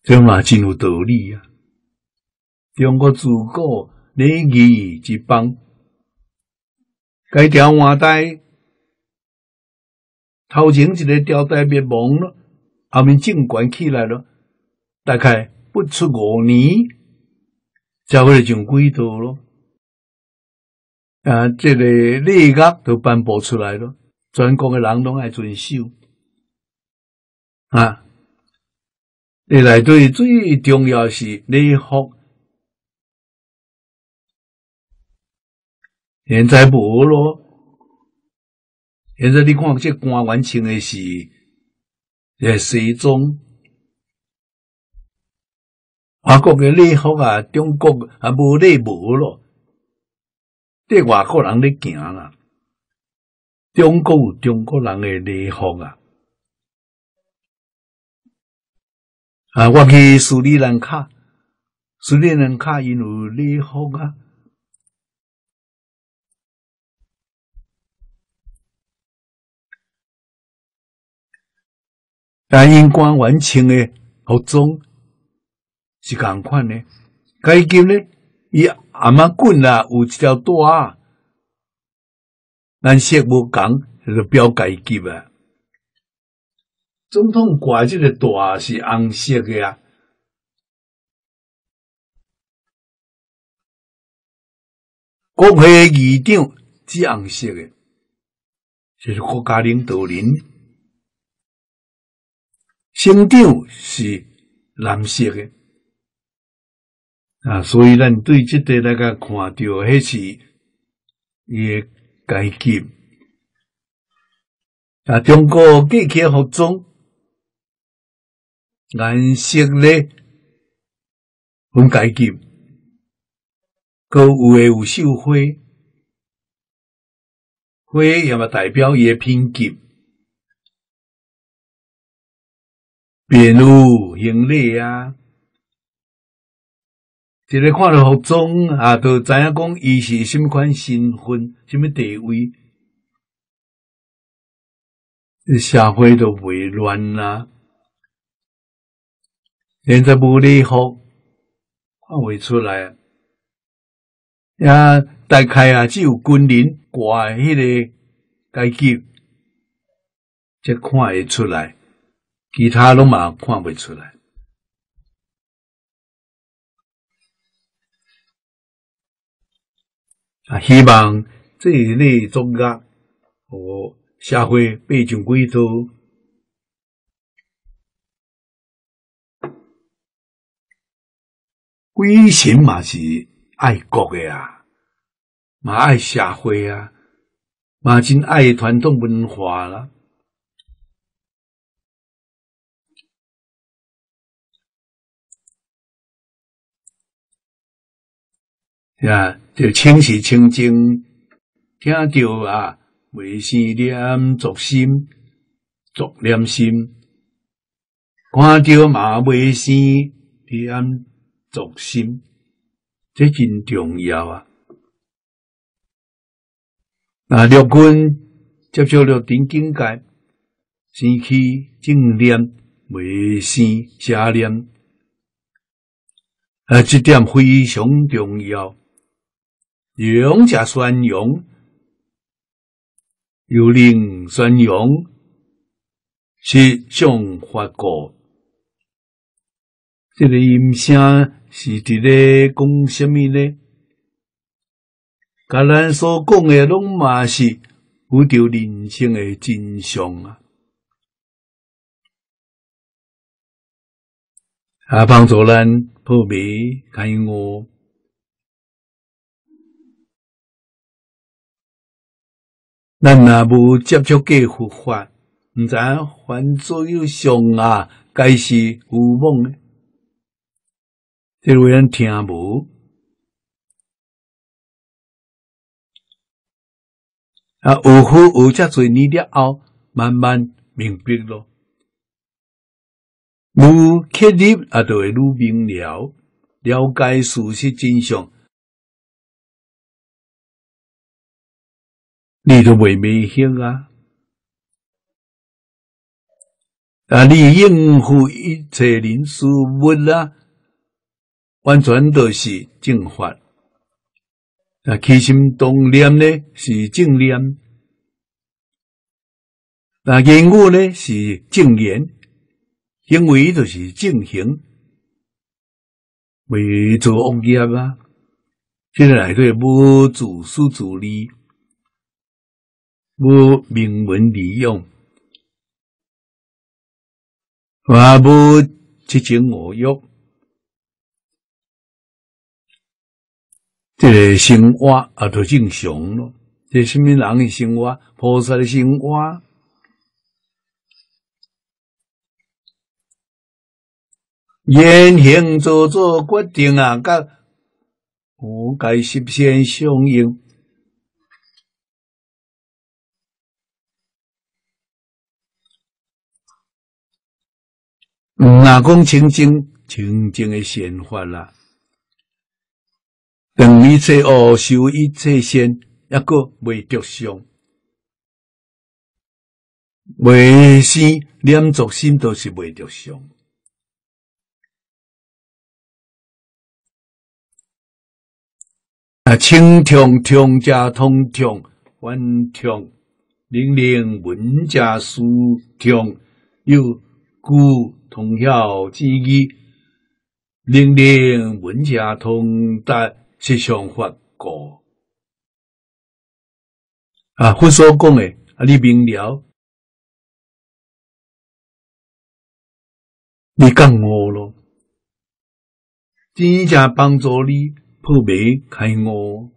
这嘛真有道理啊！中国自古礼仪之邦，该条换代头前一个朝代灭亡了，后面政权起来了，大概不出五年，才会上轨道了。啊，这个礼乐都颁布出来了，全国的人拢爱遵守。啊，你内对最重要是礼服，现在无咯。现在你看这官员穿的是诶西装，外国的礼服啊，中国啊无礼无咯。对外国人咧行啦，中国有中国人诶礼服啊！啊，我去斯里兰卡，斯里兰卡因有礼服啊，但因官员穿诶服装是共款诶，该金咧。伊阿妈棍啊，有一条带啊，咱色无共，迄个标阶级啊。总统挂即个带是红色的啊，国会议长是红色的，就是国家领导人，省长是蓝色的。啊，所以咱对这个那个看到，迄是伊阶级啊，中国过去服装颜色咧分阶级，个有诶有绣花，花也嘛代表伊诶品级，比如行礼啊。一个看到服装啊，都知影讲伊是什么款身份、什么地位，社会都未乱啦。连在无礼服看未出来，呀，大概啊，只有军人挂迄个阶级，才看会出来，其他拢嘛看未出来。啊！希望这一类作家和社会背景规则，鬼神嘛是爱国的啊，嘛爱社会啊，嘛真爱传统文化啦。呀，就清是清净，听到啊，为生念作心，作念心；看到嘛，为生念作心，这真重要啊！那六根接受了顶境界，升起正念，为生邪念，啊，这点非常重要。勇者宣扬，有令宣扬是上发这个音声是伫咧讲什么呢？甲咱所讲的拢嘛是有着人生的真相啊！啊，帮助咱破灭开悟。咱若无接触过佛法，毋知影犯罪有相啊，该是有梦诶。即为人听无啊，有好有遮侪年了后，慢慢明白咯。愈刻入啊，就会愈明了，了解事实真相。你都未明显啊！啊，你应付一切人事物啊，完全都是正法。啊，起心动念呢是正念，啊，言语呢是正言，行为就是正行，为做恶业啊！这个内底无自私自利，无名闻利用。也无七情五欲，这个生活也都正常咯。这什么人的生活？菩萨的生活，言行做做决定啊，甲无该实现相应。哪讲清净清净的显法啦？等一切恶修一切善，一个未着相，未生念作心都是未着相。啊，清通通加通通，圆通灵灵文加疏通，又故。通晓之意，零零文家通达是上法果啊！佛所讲的啊，你明了，你讲我咯，真正帮助你破灭开悟。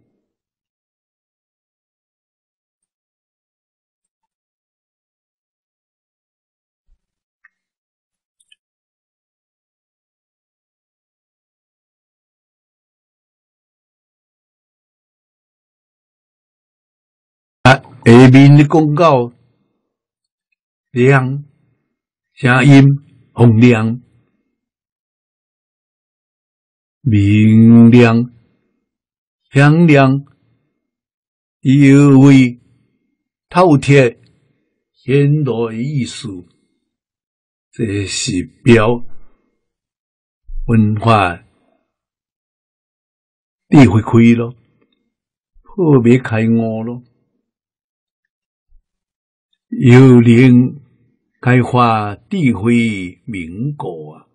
下面的公告亮声音洪亮明亮响亮尤为饕餮显露的意思，这是表文化智慧开咯，破灭开悟咯。有灵开发智慧民国啊！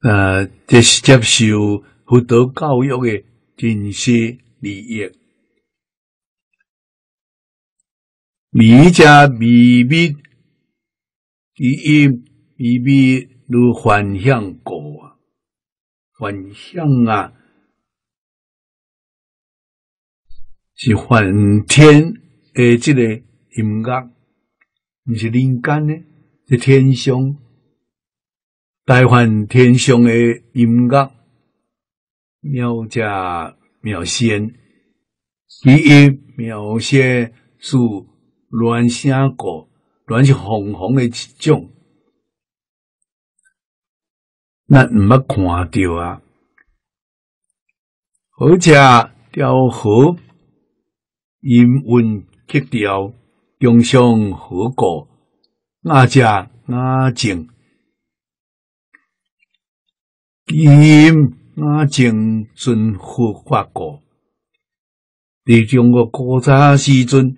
呃，这是接受佛道教育的真实利益。弥加秘密，第一秘密如幻象果啊，幻象啊！是梵天的这个音乐，不是人间呢，是天上大梵天上的音乐，妙家妙仙，第一妙仙是乱声歌，乱是红红的一种，那唔捌看到啊，好似雕河。音韵曲调，中上何过？雅家雅静，音雅静尊佛法过。你中国古早时阵，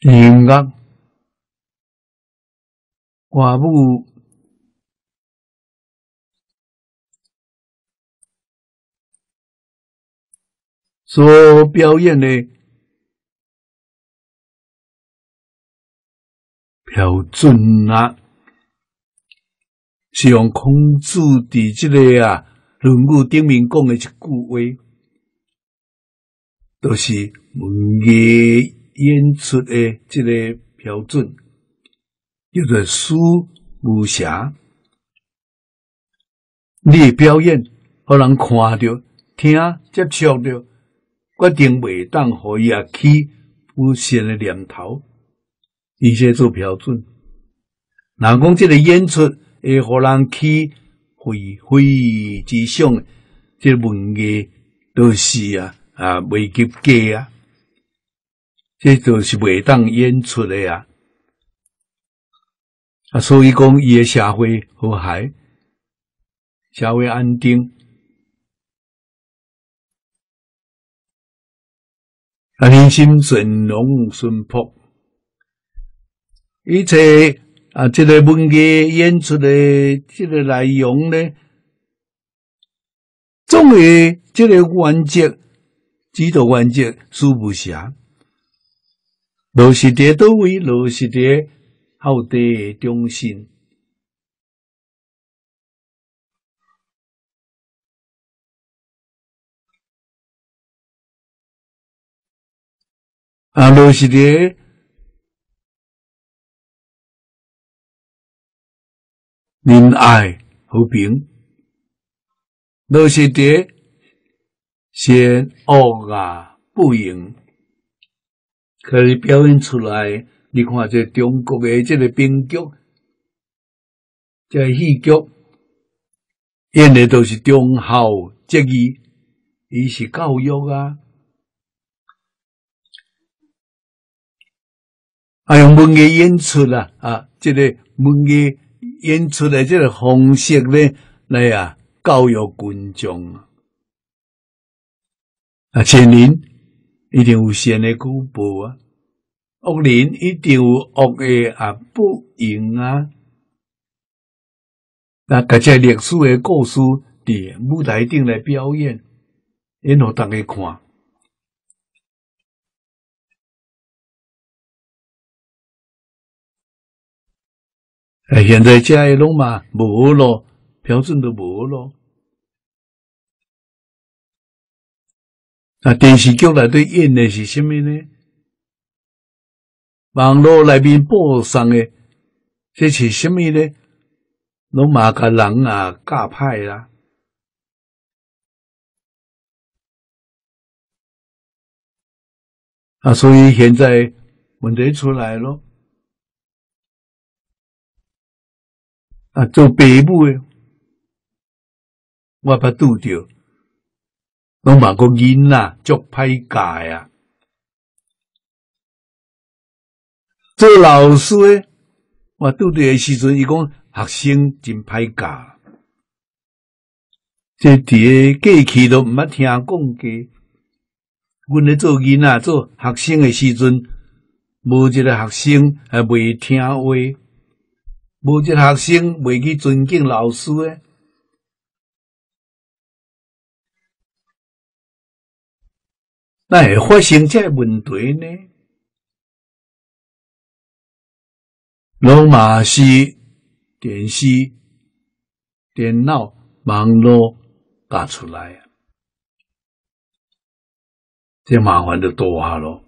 音乐。寡母所表演的标准啊，是用孔子的这个啊《论语》顶面讲的一句话，都是文艺演出的这个标准。叫做书无瑕，你表演，互人看着、听、接触着，决定袂当互伊啊起不善的念头。以些做标准。人讲这个演出会互人起非非之想，即这文艺都是啊啊未及格啊，这都是未当演出的啊。啊，所以讲伊个社会和谐，社会安定，啊，人心顺龙顺福，一切啊，这个文艺演出的这个内容呢，总为这个环节，指导环节做不下，落实伫倒位，落实伫。好的中心啊，落实的仁爱和平，落实的善恶啊不赢，可以表现出来。你看这中国的这个编剧、这戏剧演的都是忠孝节义，伊是教育啊，啊用文艺演出啦啊，这个文艺演出的这个方式呢，来啊教育群众啊，啊前年一定有善的古报啊。恶人一定有恶的啊，不赢啊！那搿只历史的故事伫舞台顶来表演，演互大家看。哎，现在遮个拢嘛无咯，标准都无咯。那电视剧内底演的是什么呢？网络内面播送的，这是什么呢？拢马甲人啊，教派啦。啊，所以现在问题出来咯。啊，做爸母的，我捌拄着，拢马个囡仔足歹教啊。做老师诶，我拄着诶时阵，伊讲学生真歹教，这伫个过去都毋捌听讲过。阮咧做囡仔做学生诶时阵，无一个学生还未听话，无一个学生未去尊敬老师诶。那会发生这问题呢？罗马是电视、电脑、网络打出来，这麻烦就多啊咯。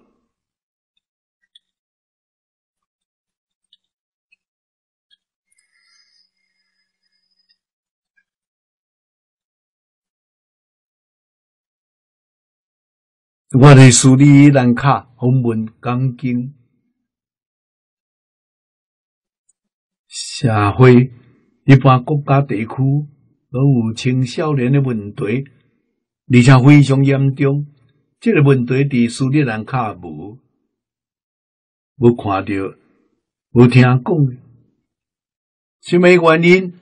我哋苏里兰卡红文钢筋。社会一般国家地区都有青少年的问题，而且非常严重。这个问题伫斯里兰卡无，无看到，无听讲。什么原因？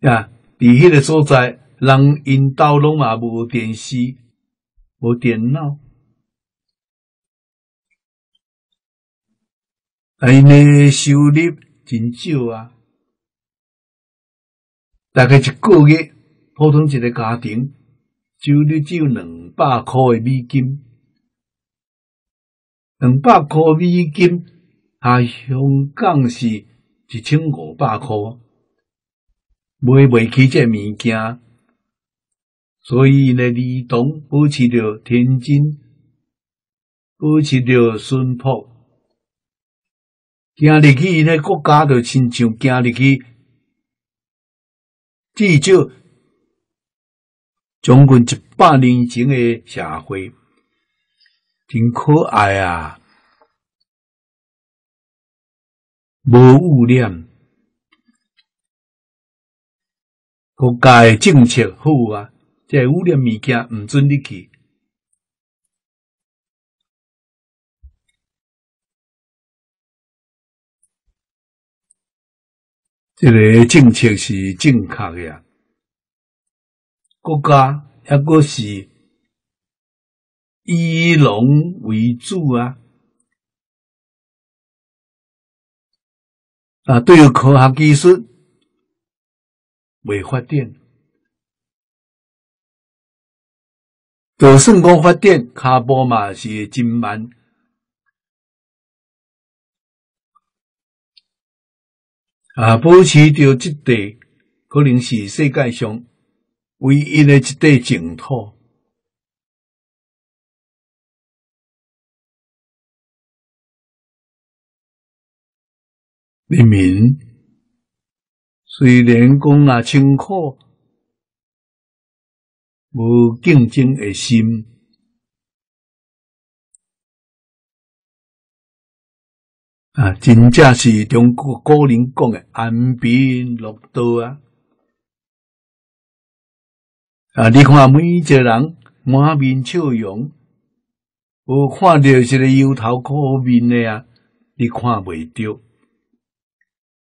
呀，伫迄个所在，人因道拢嘛无电视，无电脑。哎，呢收入真少啊！大概一个月，普通一个家庭收入只有两百块的美金，两百块美金，啊，香港是一千五百块，买袂起这物件，所以呢，儿童保持着天真，保持着淳朴。行入去，那国家就亲像行入去，至少将近一百年前的社会，真可爱啊！无污染，国家诶政策好啊，即污染物件毋准你去。这个政策是正确嘅，国家抑个是以农为主啊。啊，对于科学技术未发展，就算讲发展，卡步嘛是真慢。啊，保持着这地，可能是世界上唯一的一块净土。人民虽然讲啊辛苦，无竞争的心。啊，真正是中国古人讲的安贫乐道啊！啊，你看每一个人满面笑容，有看到一个忧头苦面的啊，你看袂着。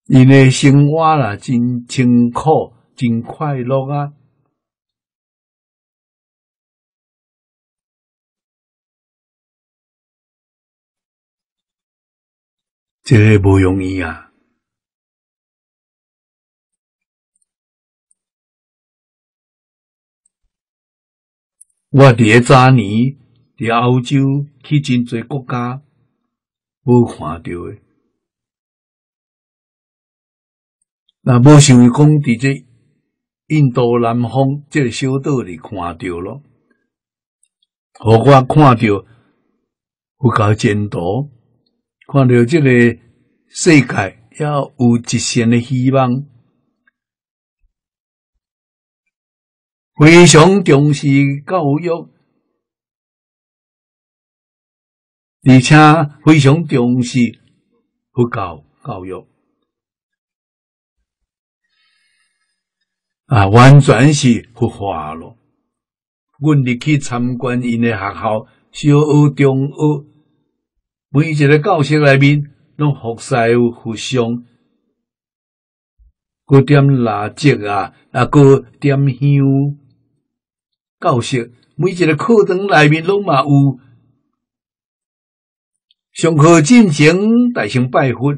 因的生活啦，真清苦，真快乐啊！这个无容易啊！我伫个早年伫欧洲去真侪国家，无看到诶。那无想讲伫这印度南方这个小岛里看到咯，互我看到佛教前途。看到这个世界要有一线的希望，非常重视教育，而且非常重视佛教教育啊，完全是佛化咯。阮入去参观因的学校，小学、中学。每一个教室内面，拢服侍有互相，搁点蜡烛啊，啊，搁点香。教室每一个课堂内面拢嘛有上课进前，大声拜佛，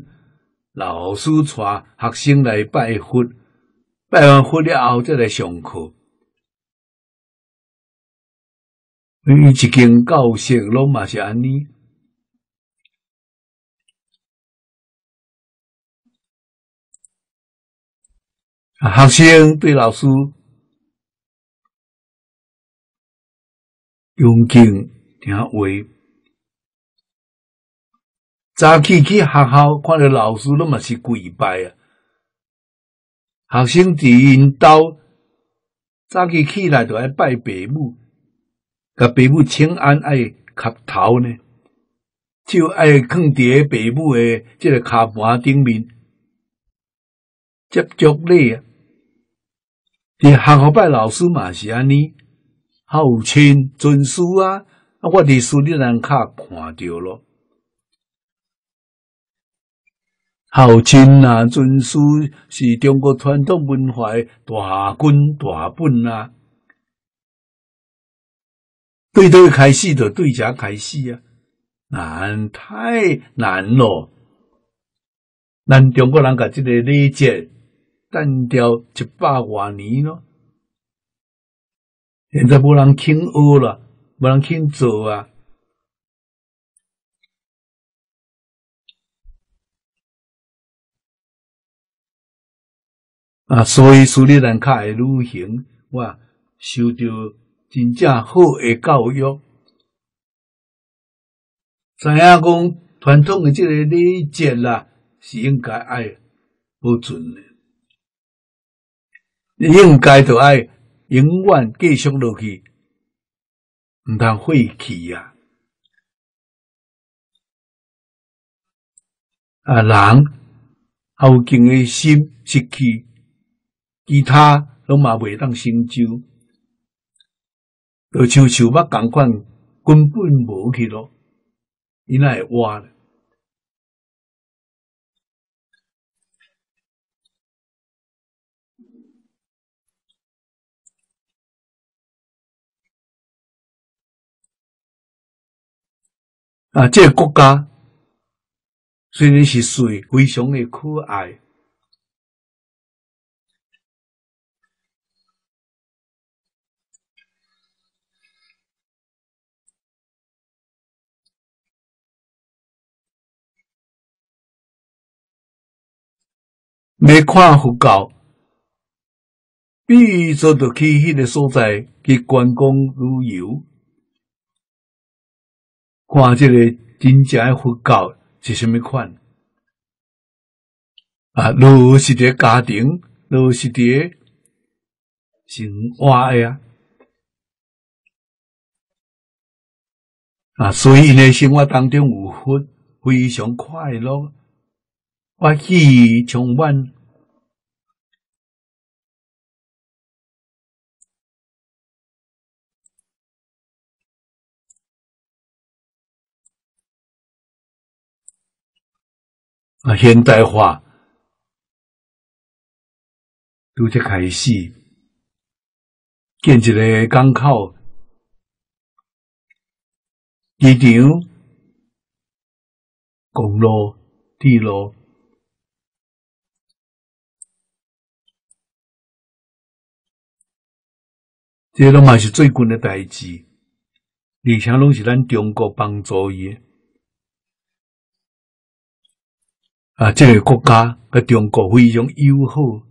老师带学生来拜佛，拜完佛了后再来上课。每一间教室拢嘛是安尼。学生对老师恭敬听话。早起去学校看到老师，那么是跪拜啊。学生伫因兜早起起来就爱拜爸母，甲爸母请安爱磕头呢，就爱放伫爸母诶即个卡盘顶面接足礼啊。伫学校拜老师嘛是安尼，孝亲尊师啊！啊，我伫书里人卡看着咯，孝亲啊，尊师是中国传统文化大根大本啊。对对开始的对家开始啊，难太难咯！咱中国人甲即个理解。单调一百多年咯，现在无人肯学了，无人肯做啊！啊，所以苏里人卡的旅行，哇，受到真正好的教育，知影讲传统的这个礼节啦，是应该爱保存的。应该就爱永远继续落去，毋通废弃呀！啊，人后敬的心失去，其他拢嘛袂当成就，就像树木共款，根本无去咯，伊那会活。啊，这个国家虽然是水，非常的可爱，没看佛教，必做到去迄个所在去观光旅游。看这个真正的佛教是什么款？啊，都是伫家庭，都是伫生活呀。啊，所以呢，生活当中有佛，非常快乐，欢喜充满。啊，现代化拄则开始建一个港口、机场、公路、铁路，这拢嘛是最近的代志，而且拢是咱中国帮助伊。啊，这个国家跟中国非常友好。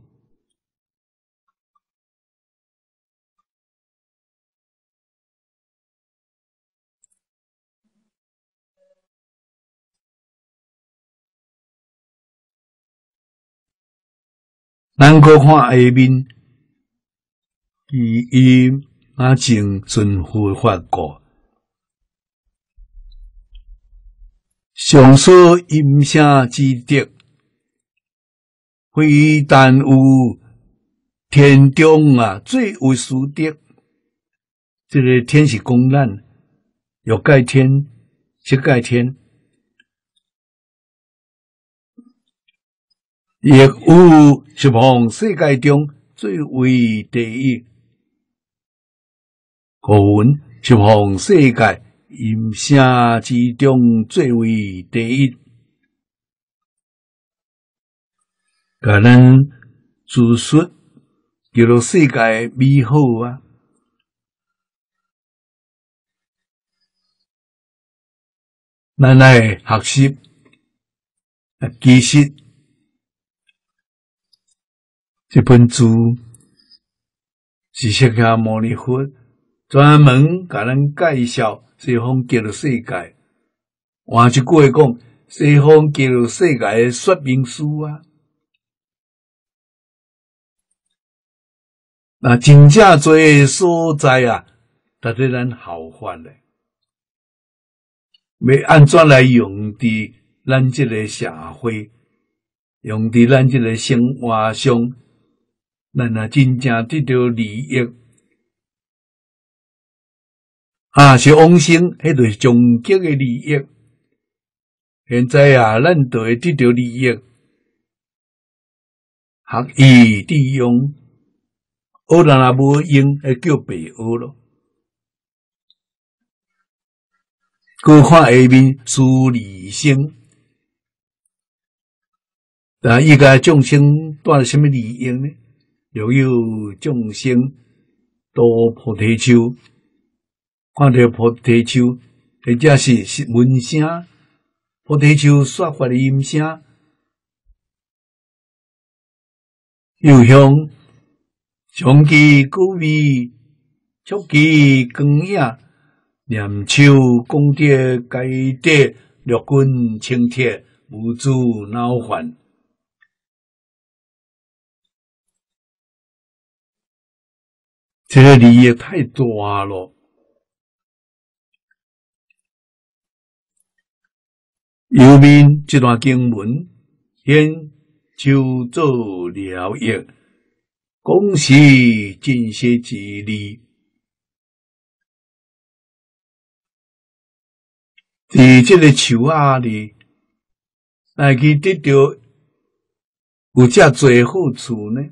咱国看下面，伊伊阿正顺佛法国。上所音声之德，非但有天中啊最为殊德。这个天是公难，有盖天，即盖天，亦有十方世界中最为第一。古文十方世界。音声之中最为第一，甲咱自述叫做世界美好啊！咱来学习啊，其实这本书是释迦牟尼佛专门甲咱介绍。西方极乐世界，换一句话讲，西方极乐世界的说明书啊，那真正做所在啊，值得咱效法嘞。要安怎来用伫咱这个社会，用伫咱这个生活上，咱啊真正得到利益。啊，是往生，迄就是终极的利益。现在啊，咱著会得到利益，学以致用，学人也无用，会叫白学咯。各看下面苏理生，啊，一个众生带来什么利益呢？又有众生多菩提树。看到菩提树，或者是闻声，菩提树说法的音声，又向长期高味，触其光影，念秋功德该得，六根清铁，无诸恼烦。这个利益太大了。右面这段经文，现就做疗愈，恭喜尽些之力。伫这个树啊里，来去得到有遮最好处呢？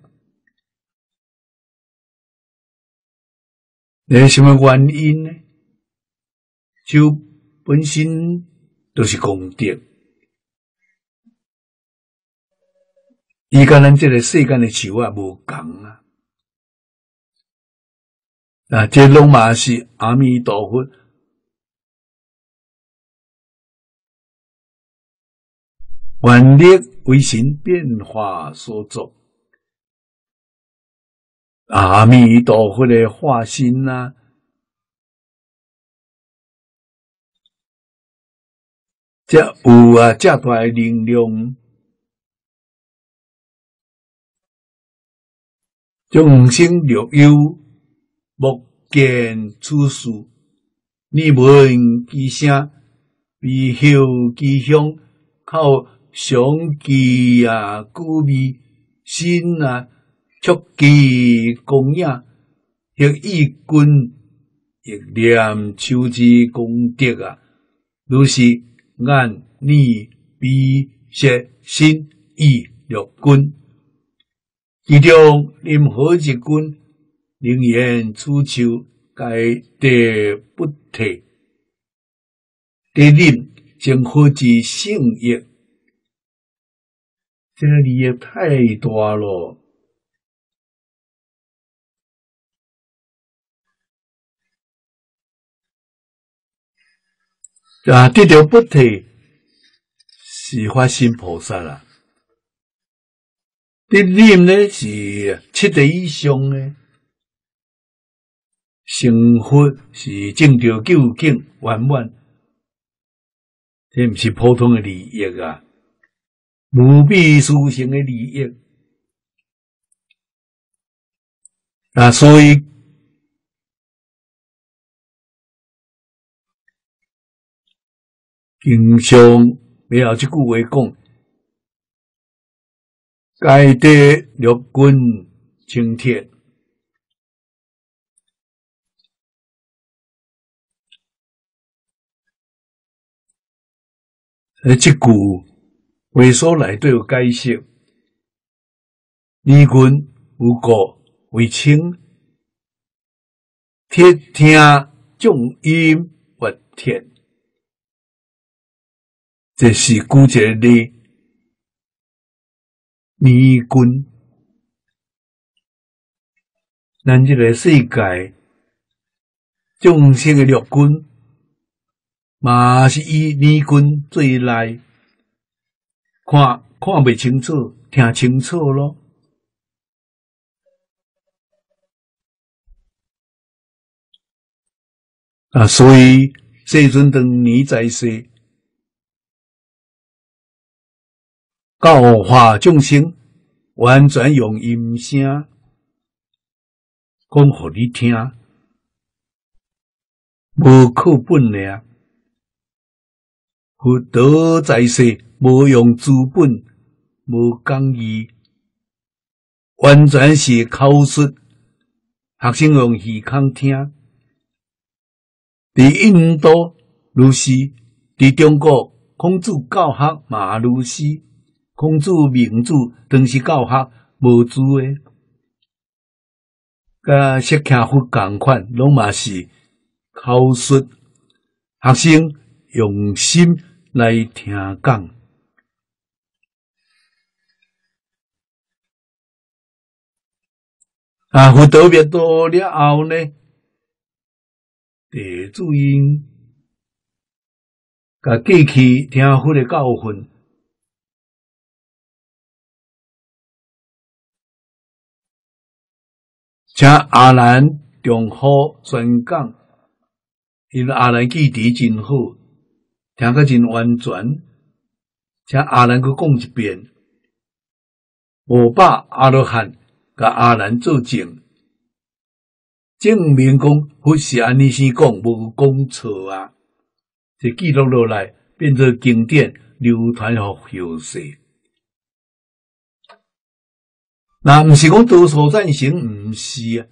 诶，什么原因呢？就本身都是功德，伊甲咱这个世间的树啊无共啊。啊，这拢嘛是阿弥陀佛。万力为心变化所作，阿弥陀佛的化身呐，这有啊，这大能量，众生六有，目见处事，你闻其声，鼻嗅其香，靠。上机啊，故味心啊，触其供养，亦意君亦念求之功德啊，如是眼耳鼻舌身意六君，其中任何一君，宁愿出求该得不退，得任将何之性业。这个利益太大了啊！得到不提是发心菩萨啦，得念呢是七地以上呢，成佛是正着究竟圆满，这不是普通的利益啊！无比殊胜的利益啊！所以，经常要这句话讲：该得六军青天。而这句。为所来都有解释，离君无过为清，铁听众音不天，这是古节的离君。咱这个世界众生的六君，嘛是以离君最来。看看不清楚，听清楚咯。啊，所以世尊当年在世，教化众生，完全用音声讲互你听，无课本的，佛陀在世。无用资本，无讲义，完全是口述。学生用耳孔听。伫印度如是，伫中国孔子教学马如是，孔子名著当是教学无字诶，甲释迦佛共款，拢嘛是口述。学生用心来听讲。啊！佛道灭多了后呢？地主因甲过去听佛的教训，请阿兰中好宣讲，因为阿兰记忆真好，听个真完全，请阿兰去讲一遍，五把阿罗汉。甲阿兰做证，证明讲佛是安尼先讲，无讲错啊！就记录落来，变作经典，流传互后世。那毋是讲多数赞成，毋是啊。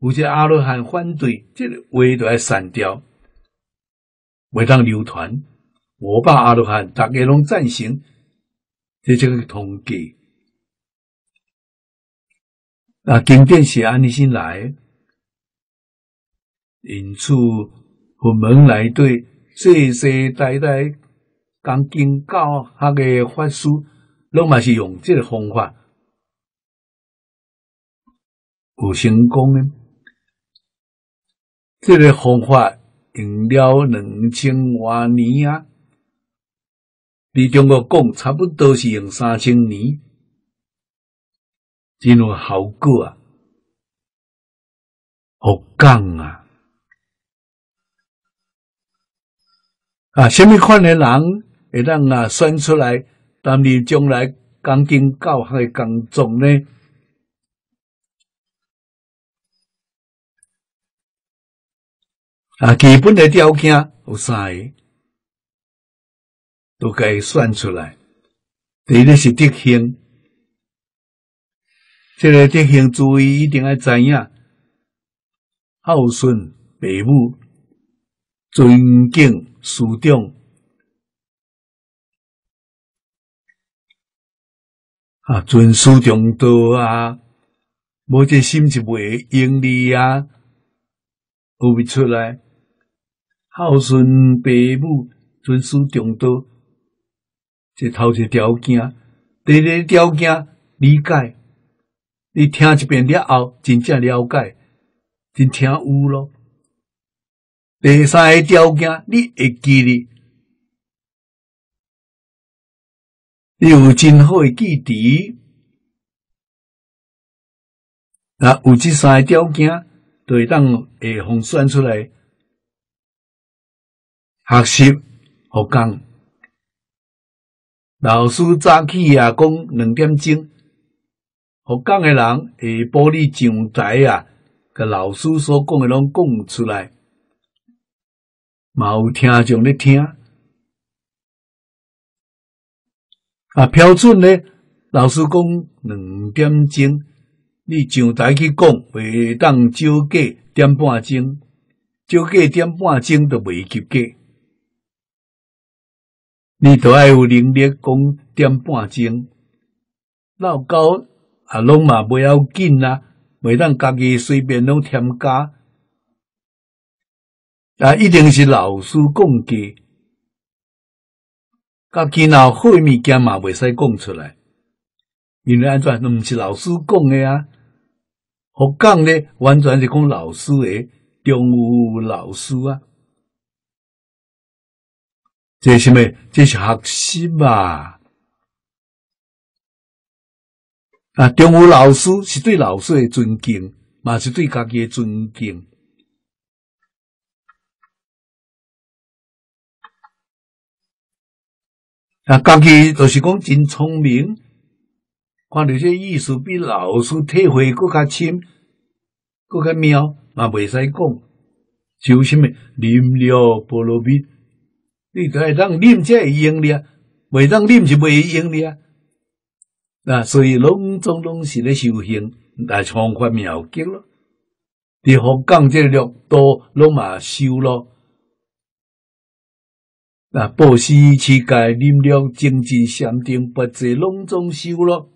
有些阿罗汉反对，这个话都要删掉，袂当流传。我把阿罗汉逐个拢赞成，这这个统计。那经典是安尼先来，因此佛门内对世世代代讲经教学的法师，拢嘛是用即个方法，有成功呢。这个方法用了两千多年啊，你中国讲差不多是用三千年。真有效果啊！好讲啊！啊，什么款的人会当啊选出来担任将来钢筋教学的工作呢？啊，基本的条件有三个，都该算出来。第一个是德行。这个德行注意一定要知影，孝顺父母，尊敬师长，啊，尊师重道啊，无这心是袂盈利啊，有未出来？孝顺父母，尊师重道，这头一条件，第二条件理解。你听一遍了后，真正了解，真听有咯。第三个条件，你会记哩，你有真好的记忆。那有这三个条件，就会当会方算出来，学习学讲。老师早起啊，讲两点钟。学讲的人会玻璃上台啊，甲老师所讲的拢讲出来，嘛有听众咧听。啊，标准呢？老师讲两点钟，你上台去讲，袂当少过点半钟，少过点半钟都未及格。你都爱有能力讲点半钟，老高。啊，拢嘛不要紧啦，袂当家己随便拢添加。啊，一定是老师讲的，家己若好物件嘛袂使讲出来，因为安怎都毋是老师讲的啊。学讲咧，完全是讲老师诶，中有老师啊。这是咩？这是学习嘛。啊，中午老师是对老师的尊敬，嘛是对家己的尊敬。啊，家己就是讲真聪明，看到这意思比老师体会更较深、更较妙，嘛袂使讲。就什么啉了菠萝蜜，你都要当啉才会用哩啊，袂当啉就袂用哩啊。那所以拢总拢是咧修行来方法妙极咯，你佛讲这六多拢嘛修咯，那布施、乞戒、忍了、精进、禅定、不济，拢总修咯。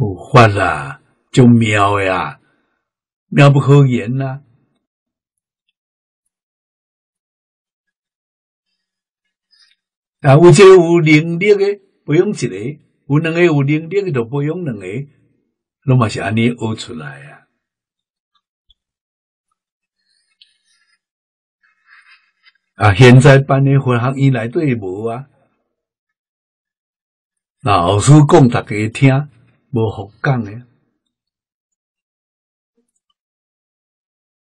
有法啦，就妙呀，妙不可言呐。啊，啊有这有能力的。不用一个，有两个有能力的就不用两个，那嘛是安尼学出来啊！啊，现在办的佛学院内都无啊，老师讲大家听，无好讲的。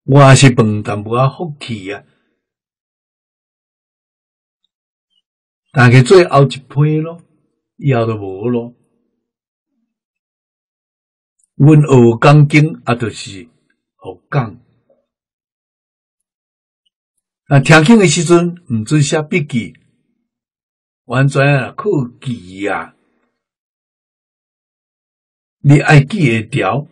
我也是笨蛋，无啊福气啊！大家最后一批咯。以后都无咯。阮学钢筋啊，就是学讲。啊，听经的时阵，毋准写笔记，完全啊靠记啊。你爱记会条。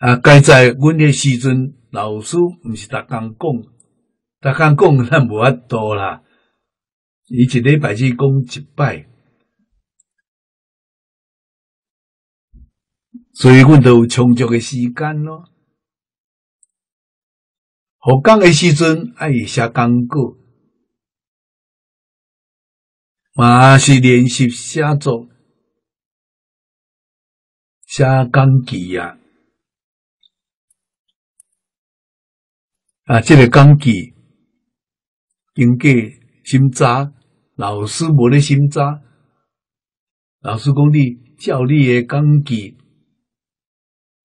啊，该在阮迄时阵，老师毋是逐工讲，逐工讲咱无法度啦。伊一礼拜只讲一摆，所以阮都有充足诶时间咯。学讲诶时阵爱写讲稿，嘛是练习写作、写讲记啊。啊，这个讲记经过审查，老师无咧审查，老师讲你照你的讲记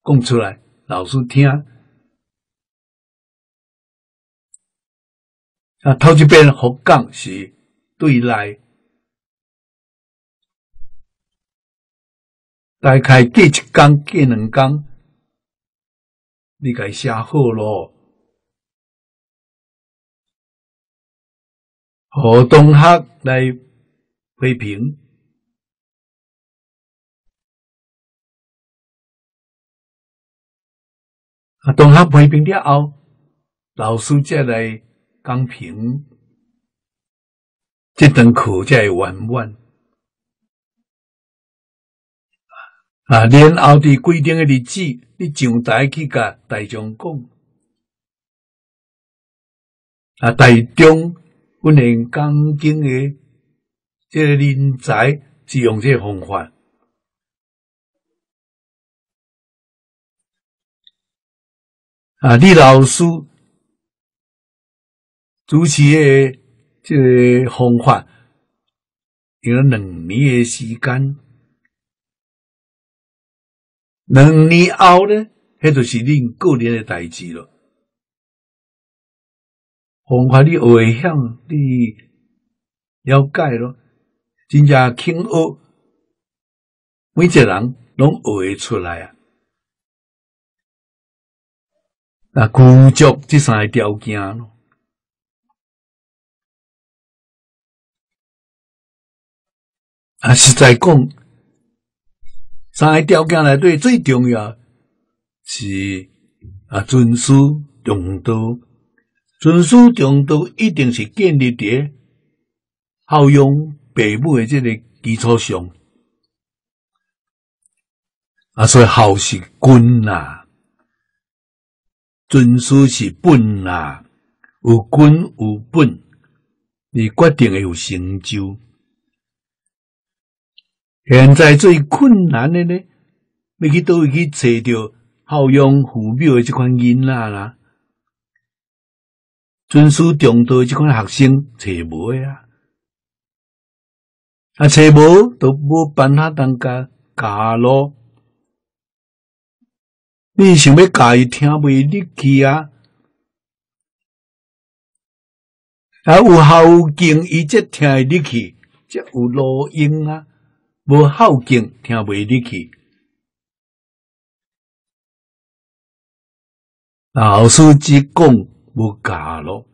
讲出来，老师听。啊，头一遍学讲是对内，大概过一讲过两讲，你该写好咯。和同学来批评，啊，同学批评了后，老师再来讲评，这堂课才会完完。啊，然后伫规定的日子，你上台去甲大众讲，啊，大众。训练钢筋的这个人才是用这个方法啊！李老师主持的这个方法用了两年的时间，两年后呢，那就是恁个人的代志了。方法你学会晓，你了解咯，真正轻学，每一个人拢学会出来啊！那具足这三个条件咯，啊，实在讲，三个条件内底最重要是啊，尊师重道。尊师重道一定是建立在孝养父母的这个基础上，啊，所以孝是根呐，尊师是本呐，有根有本，你决定会有成就。现在最困难的呢，要去都会去找到孝养父母的这款囡仔啦。尊师重道即款学生找无啊，啊找无都无办法当家教咯。你想要教伊听袂入去啊？啊有孝敬伊则听会入去，则有路用啊。无孝敬听袂入去，老师只讲。无教咯，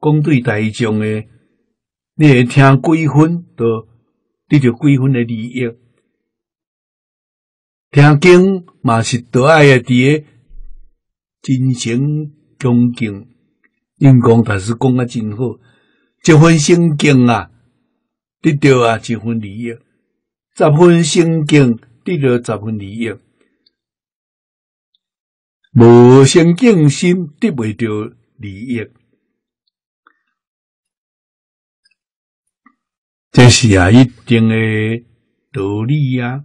讲对大众诶，你会听几分，都得着几分的利益。听经嘛是得爱诶，伫诶真诚恭敬，因讲但是讲啊真好，一分心经啊，得着啊一分利益；十分心经得着十分利益。无先敬心，得未到利益，这是啊一定的道理呀。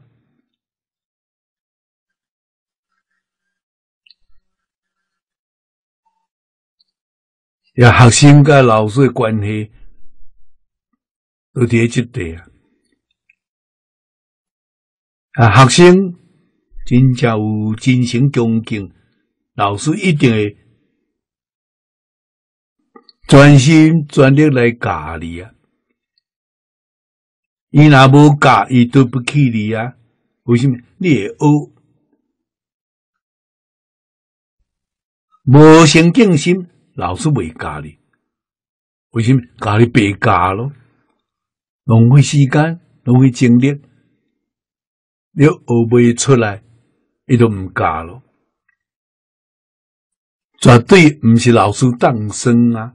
也学生甲老师的关系都伫即地啊。啊，学生真正有真心恭敬。老师一定会专心专力来教你啊！伊若无教，伊对不起你啊！为什么？你会学无先敬心，老师未教你，为什么教你白教咯？浪费时间，浪费精力，你学未出来，伊都毋教咯。绝对毋是老师当生啊！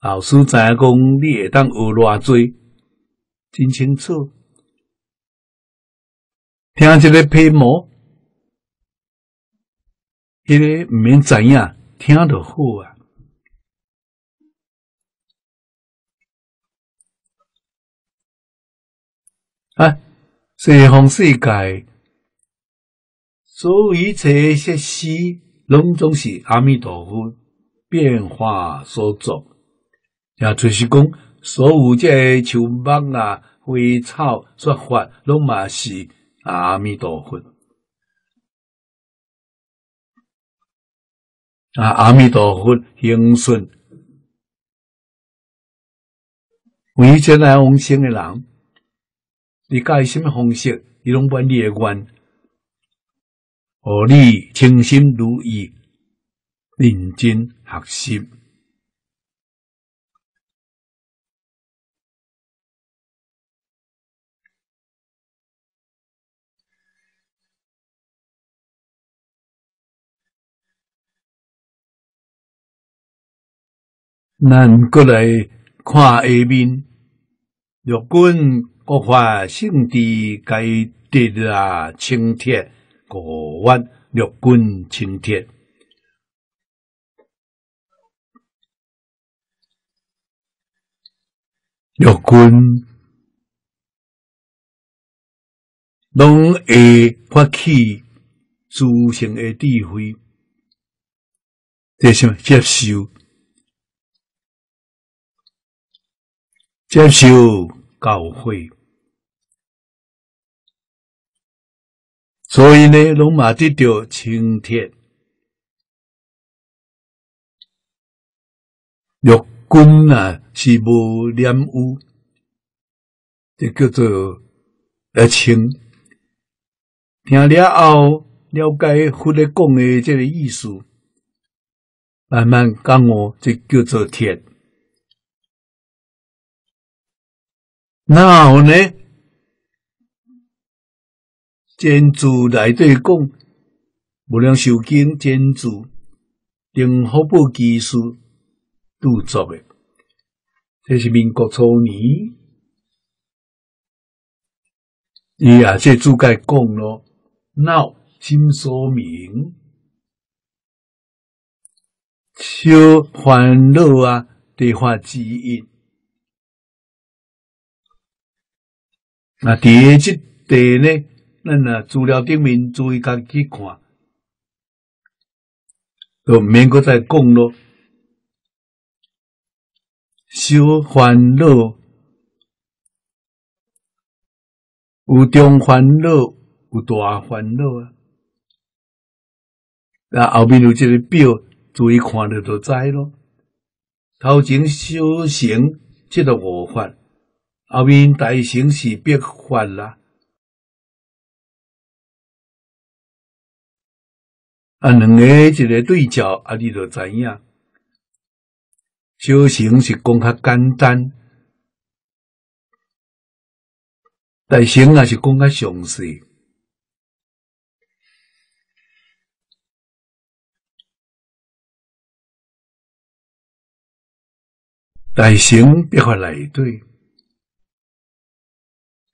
老师知影讲，你会当学偌济，真清楚。听这个皮毛，迄个毋免知影，听就好啊。啊，西方世界，所以一切设施，拢总是阿弥陀佛变化所作。也就是讲，所有这树木啊、花草说法，拢嘛是。阿弥陀佛，啊！阿弥陀佛，行顺，为前来往生的人，你介什么方式，你拢满你的愿，和你清心如意，认真学习。咱过来看下面，若君国法圣地该得啊，青铁国湾若君青铁，若君拢会发起自性的智慧，这什么？接受？接受教诲，所以呢，龙马得到青天。六君啊，是无染污，这叫做呃清。听了后，了解佛咧讲的这个意思，慢慢感悟，这叫做天。然后呢？建筑内底讲，无量寿经建筑，用福报技术铸作的，这是民国初年。伊啊，这主解讲咯，闹心说明，修烦恼啊，对化基因。那第一即地呢？咱啊资料顶面注意家去看，就免搁再讲咯。小烦恼有中烦恼，有大烦恼啊。那后面有这个表，注意看了就知咯。头前修行这个五法。后面大城是必法啦，啊，两个一个对照，啊，你就知影。修行是讲较简单，大乘也是讲较详细。大乘必法来对。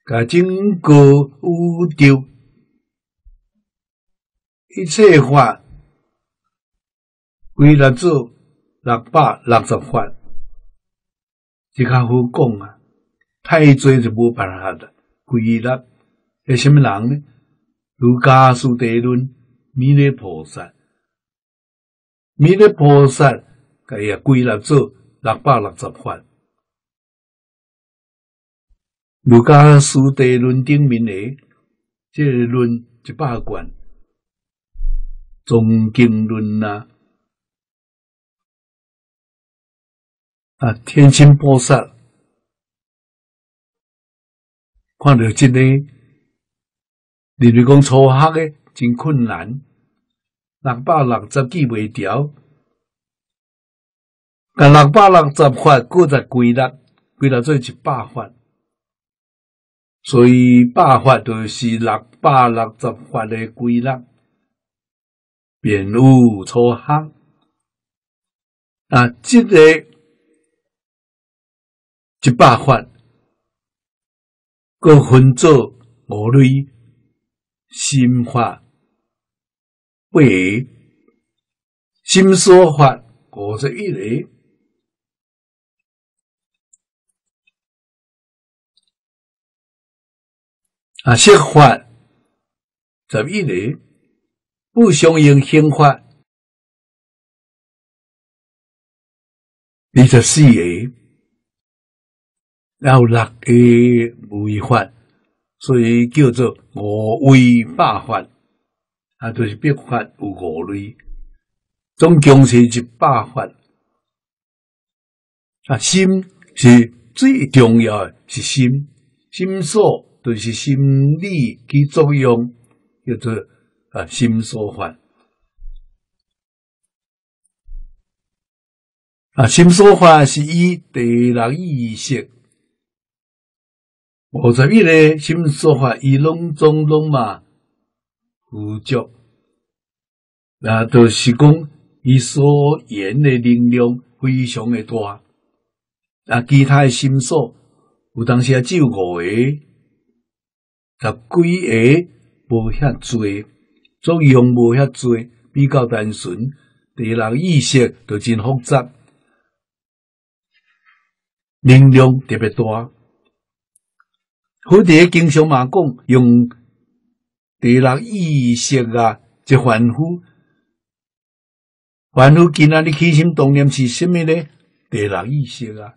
甲整个宇宙一切法归纳做六百六十法，即较好讲啊！太多就无办法了。归纳是什么人呢？如家书地论弥勒菩萨，弥勒菩萨佢也归纳做六百六十法。儒家书地论顶面诶，这论一百卷，中经论呐，啊，天亲菩萨。看到这个，你如讲初学诶，真困难，六百六十记未调，甲六百六十法，搁在归纳归纳做一百法，所以百法就是六百六十法的归纳，便有初学啊，即个一百法，各分作五类心法、八心所法五十一个。啊，色法十一个，不相应刑法二十四个，然后六个违法，所以叫做五违八法。啊，就是八法有五类，总共是一百法。啊，心是最重要的，是心心所。就是心理起作用，叫做啊心所法啊心所法是以第六意识，五十一个心所法以拢总拢嘛辅助，那都是讲伊所言的能量非常的大，啊其他的心所有当时只有五个。十几个无遐多，作用无遐多，比较单纯。第六意识就真复杂，能量特别大。好伫经常嘛讲用第六意识啊，即凡夫，凡夫今仔日起心动念是虾米呢？第六意识啊，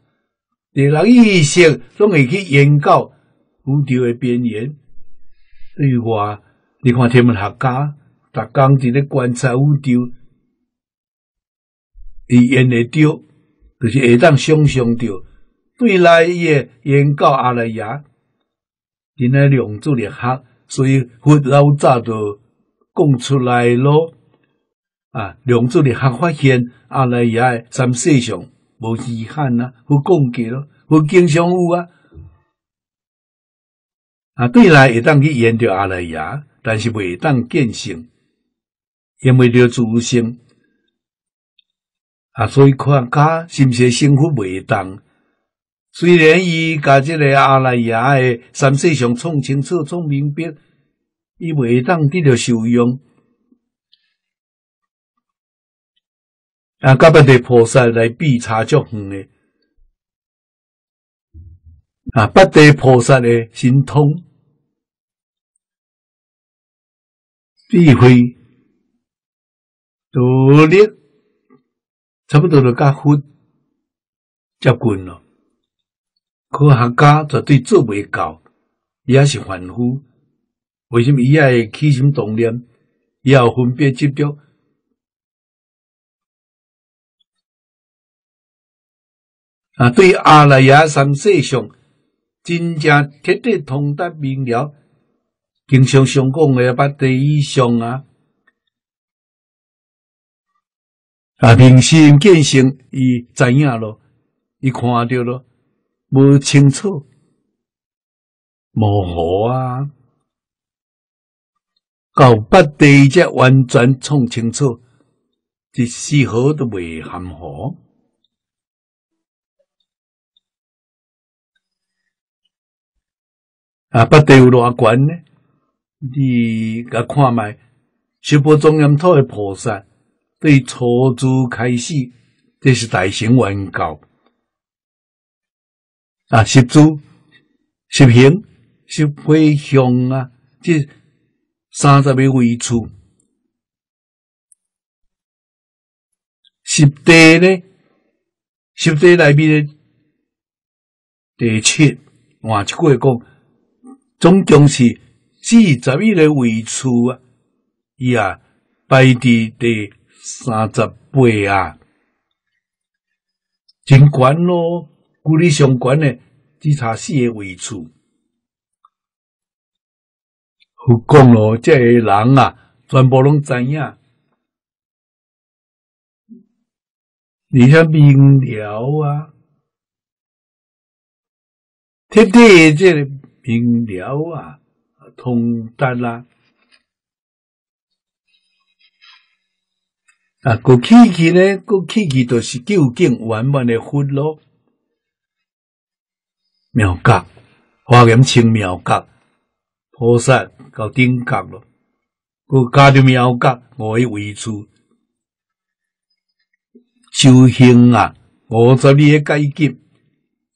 第六意识总会去研究宇宙的边缘。对于我，你看天文学家，逐工伫咧观察宇宙，伊演会着，就是会当想象着，对来也研究阿赖耶，因咧量子力学，所以佛老早就讲出来咯。啊，量子力学发现阿赖耶三世上无遗憾啊，佛讲过咯，佛经常有啊。啊，对来会当去研究阿赖耶，但是未当见性，因为着自性。啊，所以看家是不是幸福未当？虽然伊甲这个阿赖耶的三世上创清楚、创明白，伊未当得着受用。啊，甲别地菩萨来比差足远的。啊，八地菩萨的心通、智慧、独立，差不多就甲佛接近了。科学家绝对做未到，也是凡夫。为什么伊也会起心动念，也有分别执着？啊，对阿赖耶三世上。真正彻底通达明了，经常上讲的八地以上啊，啊，明心见性，伊知影咯，伊看着咯，无清楚，模糊啊，到八地才完全创清楚，一丝毫都未含糊。啊，八地有偌悬呢？你甲看卖，修波中央土的菩萨，对初住开始，这是大乘圆教。啊，十住、十行、十回向啊，这三十个位处，十地呢？十地内面的第七，换一句话讲。总共是四十一个位次啊，伊啊排伫第三十八啊，真悬咯！距离上悬的只差四个位处。佛讲咯，这个人啊，全部拢知影，而且明了啊，贴地这个明了啊，通达啦。啊，个起去呢，个起去都是究竟圆满的佛咯。妙觉，华严清妙觉，菩萨到顶觉咯。个加着妙觉，我为为处修行啊，五十二个阶级，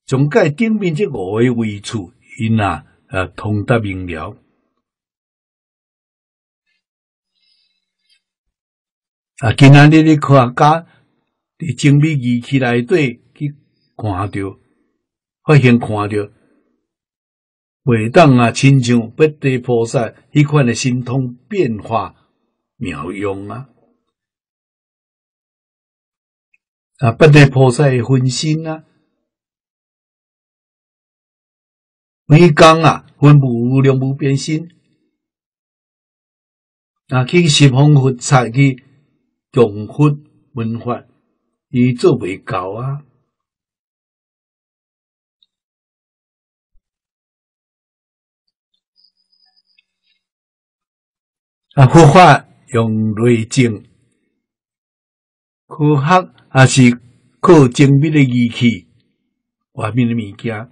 从界顶面这五个为处，因啊，啊通达明了。啊！今仔日咧科学家伫精密仪器内底去看着，发现看着，袂当啊，亲像不地菩萨迄款的神通变化妙用啊！啊，不地菩萨的分身啊，每工啊，分无量无边身啊，去十方佛刹去。强佛文化，伊做袂到啊！啊，佛法用内证，科学也是靠精密的仪器、外面的物件，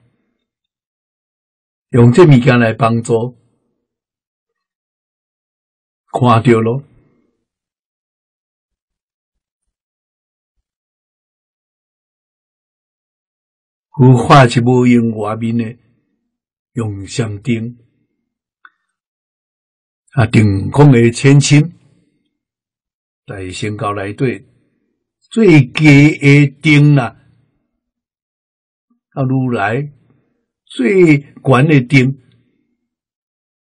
用这物件来帮助，看到咯。佛法是无用外面的，用相灯啊，定空的千亲，在仙教内底最低的灯啊，啊如来最悬的灯，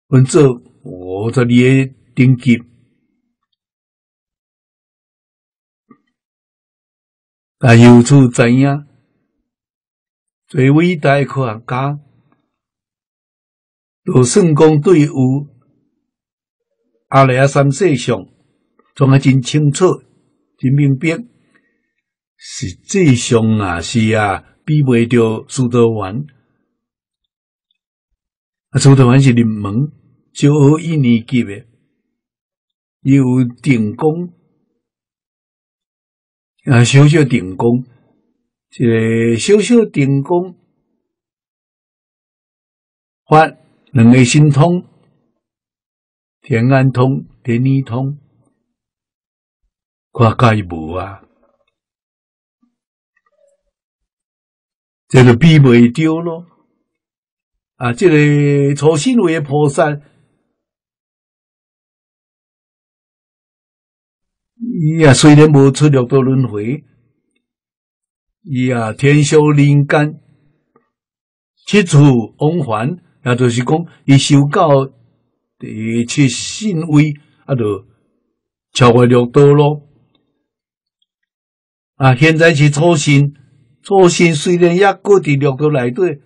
分做五十二个等级，啊，由此知影？最伟大的科学家，就算讲对有阿赖耶三世上，总还真清楚、真明白，实际上啊是啊，比袂着苏道丸。啊，苏道丸是入门小学一年级的，有定功啊，小小定功。一个小小定功，发两个心通，天安通、天理通，跨界无啊！这个比袂着咯。啊，这个初心位菩萨，伊啊，虽然无出六道轮回。伊啊，天修灵感，七处往返，也就是讲，伊修到第七信位，啊，就超过六道咯。啊，现在是初心，初心虽然也过伫六道内底，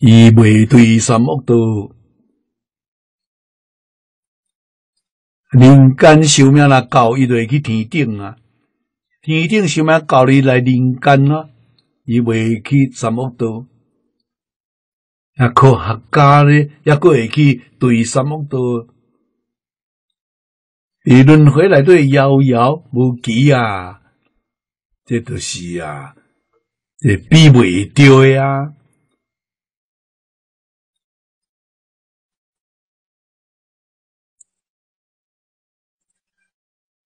伊未对三恶道。人间寿命若到，伊就会去天顶啊！天顶寿命到，你来人间啊，伊未去三恶道。啊，科学家咧，也过会去对三恶道。伊轮回来对遥遥无期啊！这都是啊，这比袂着呀。啊！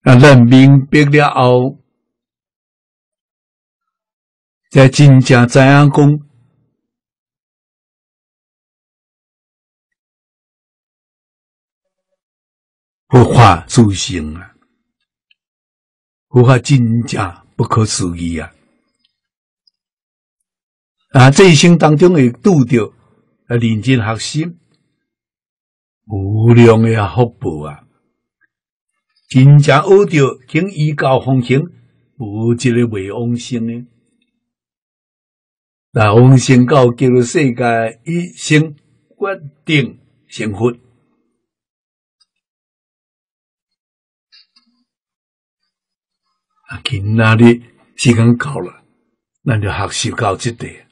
咱明白了后，才真正知影讲，佛法自性啊，佛法真正不可思议啊！啊，这一生当中会拄着啊，认真学习，无量的福报啊！真正有著，经依教奉行，无一个未往生呢。若往生到，叫做世界一生决定胜负。啊，今仔日时间到了，咱就学习到即个。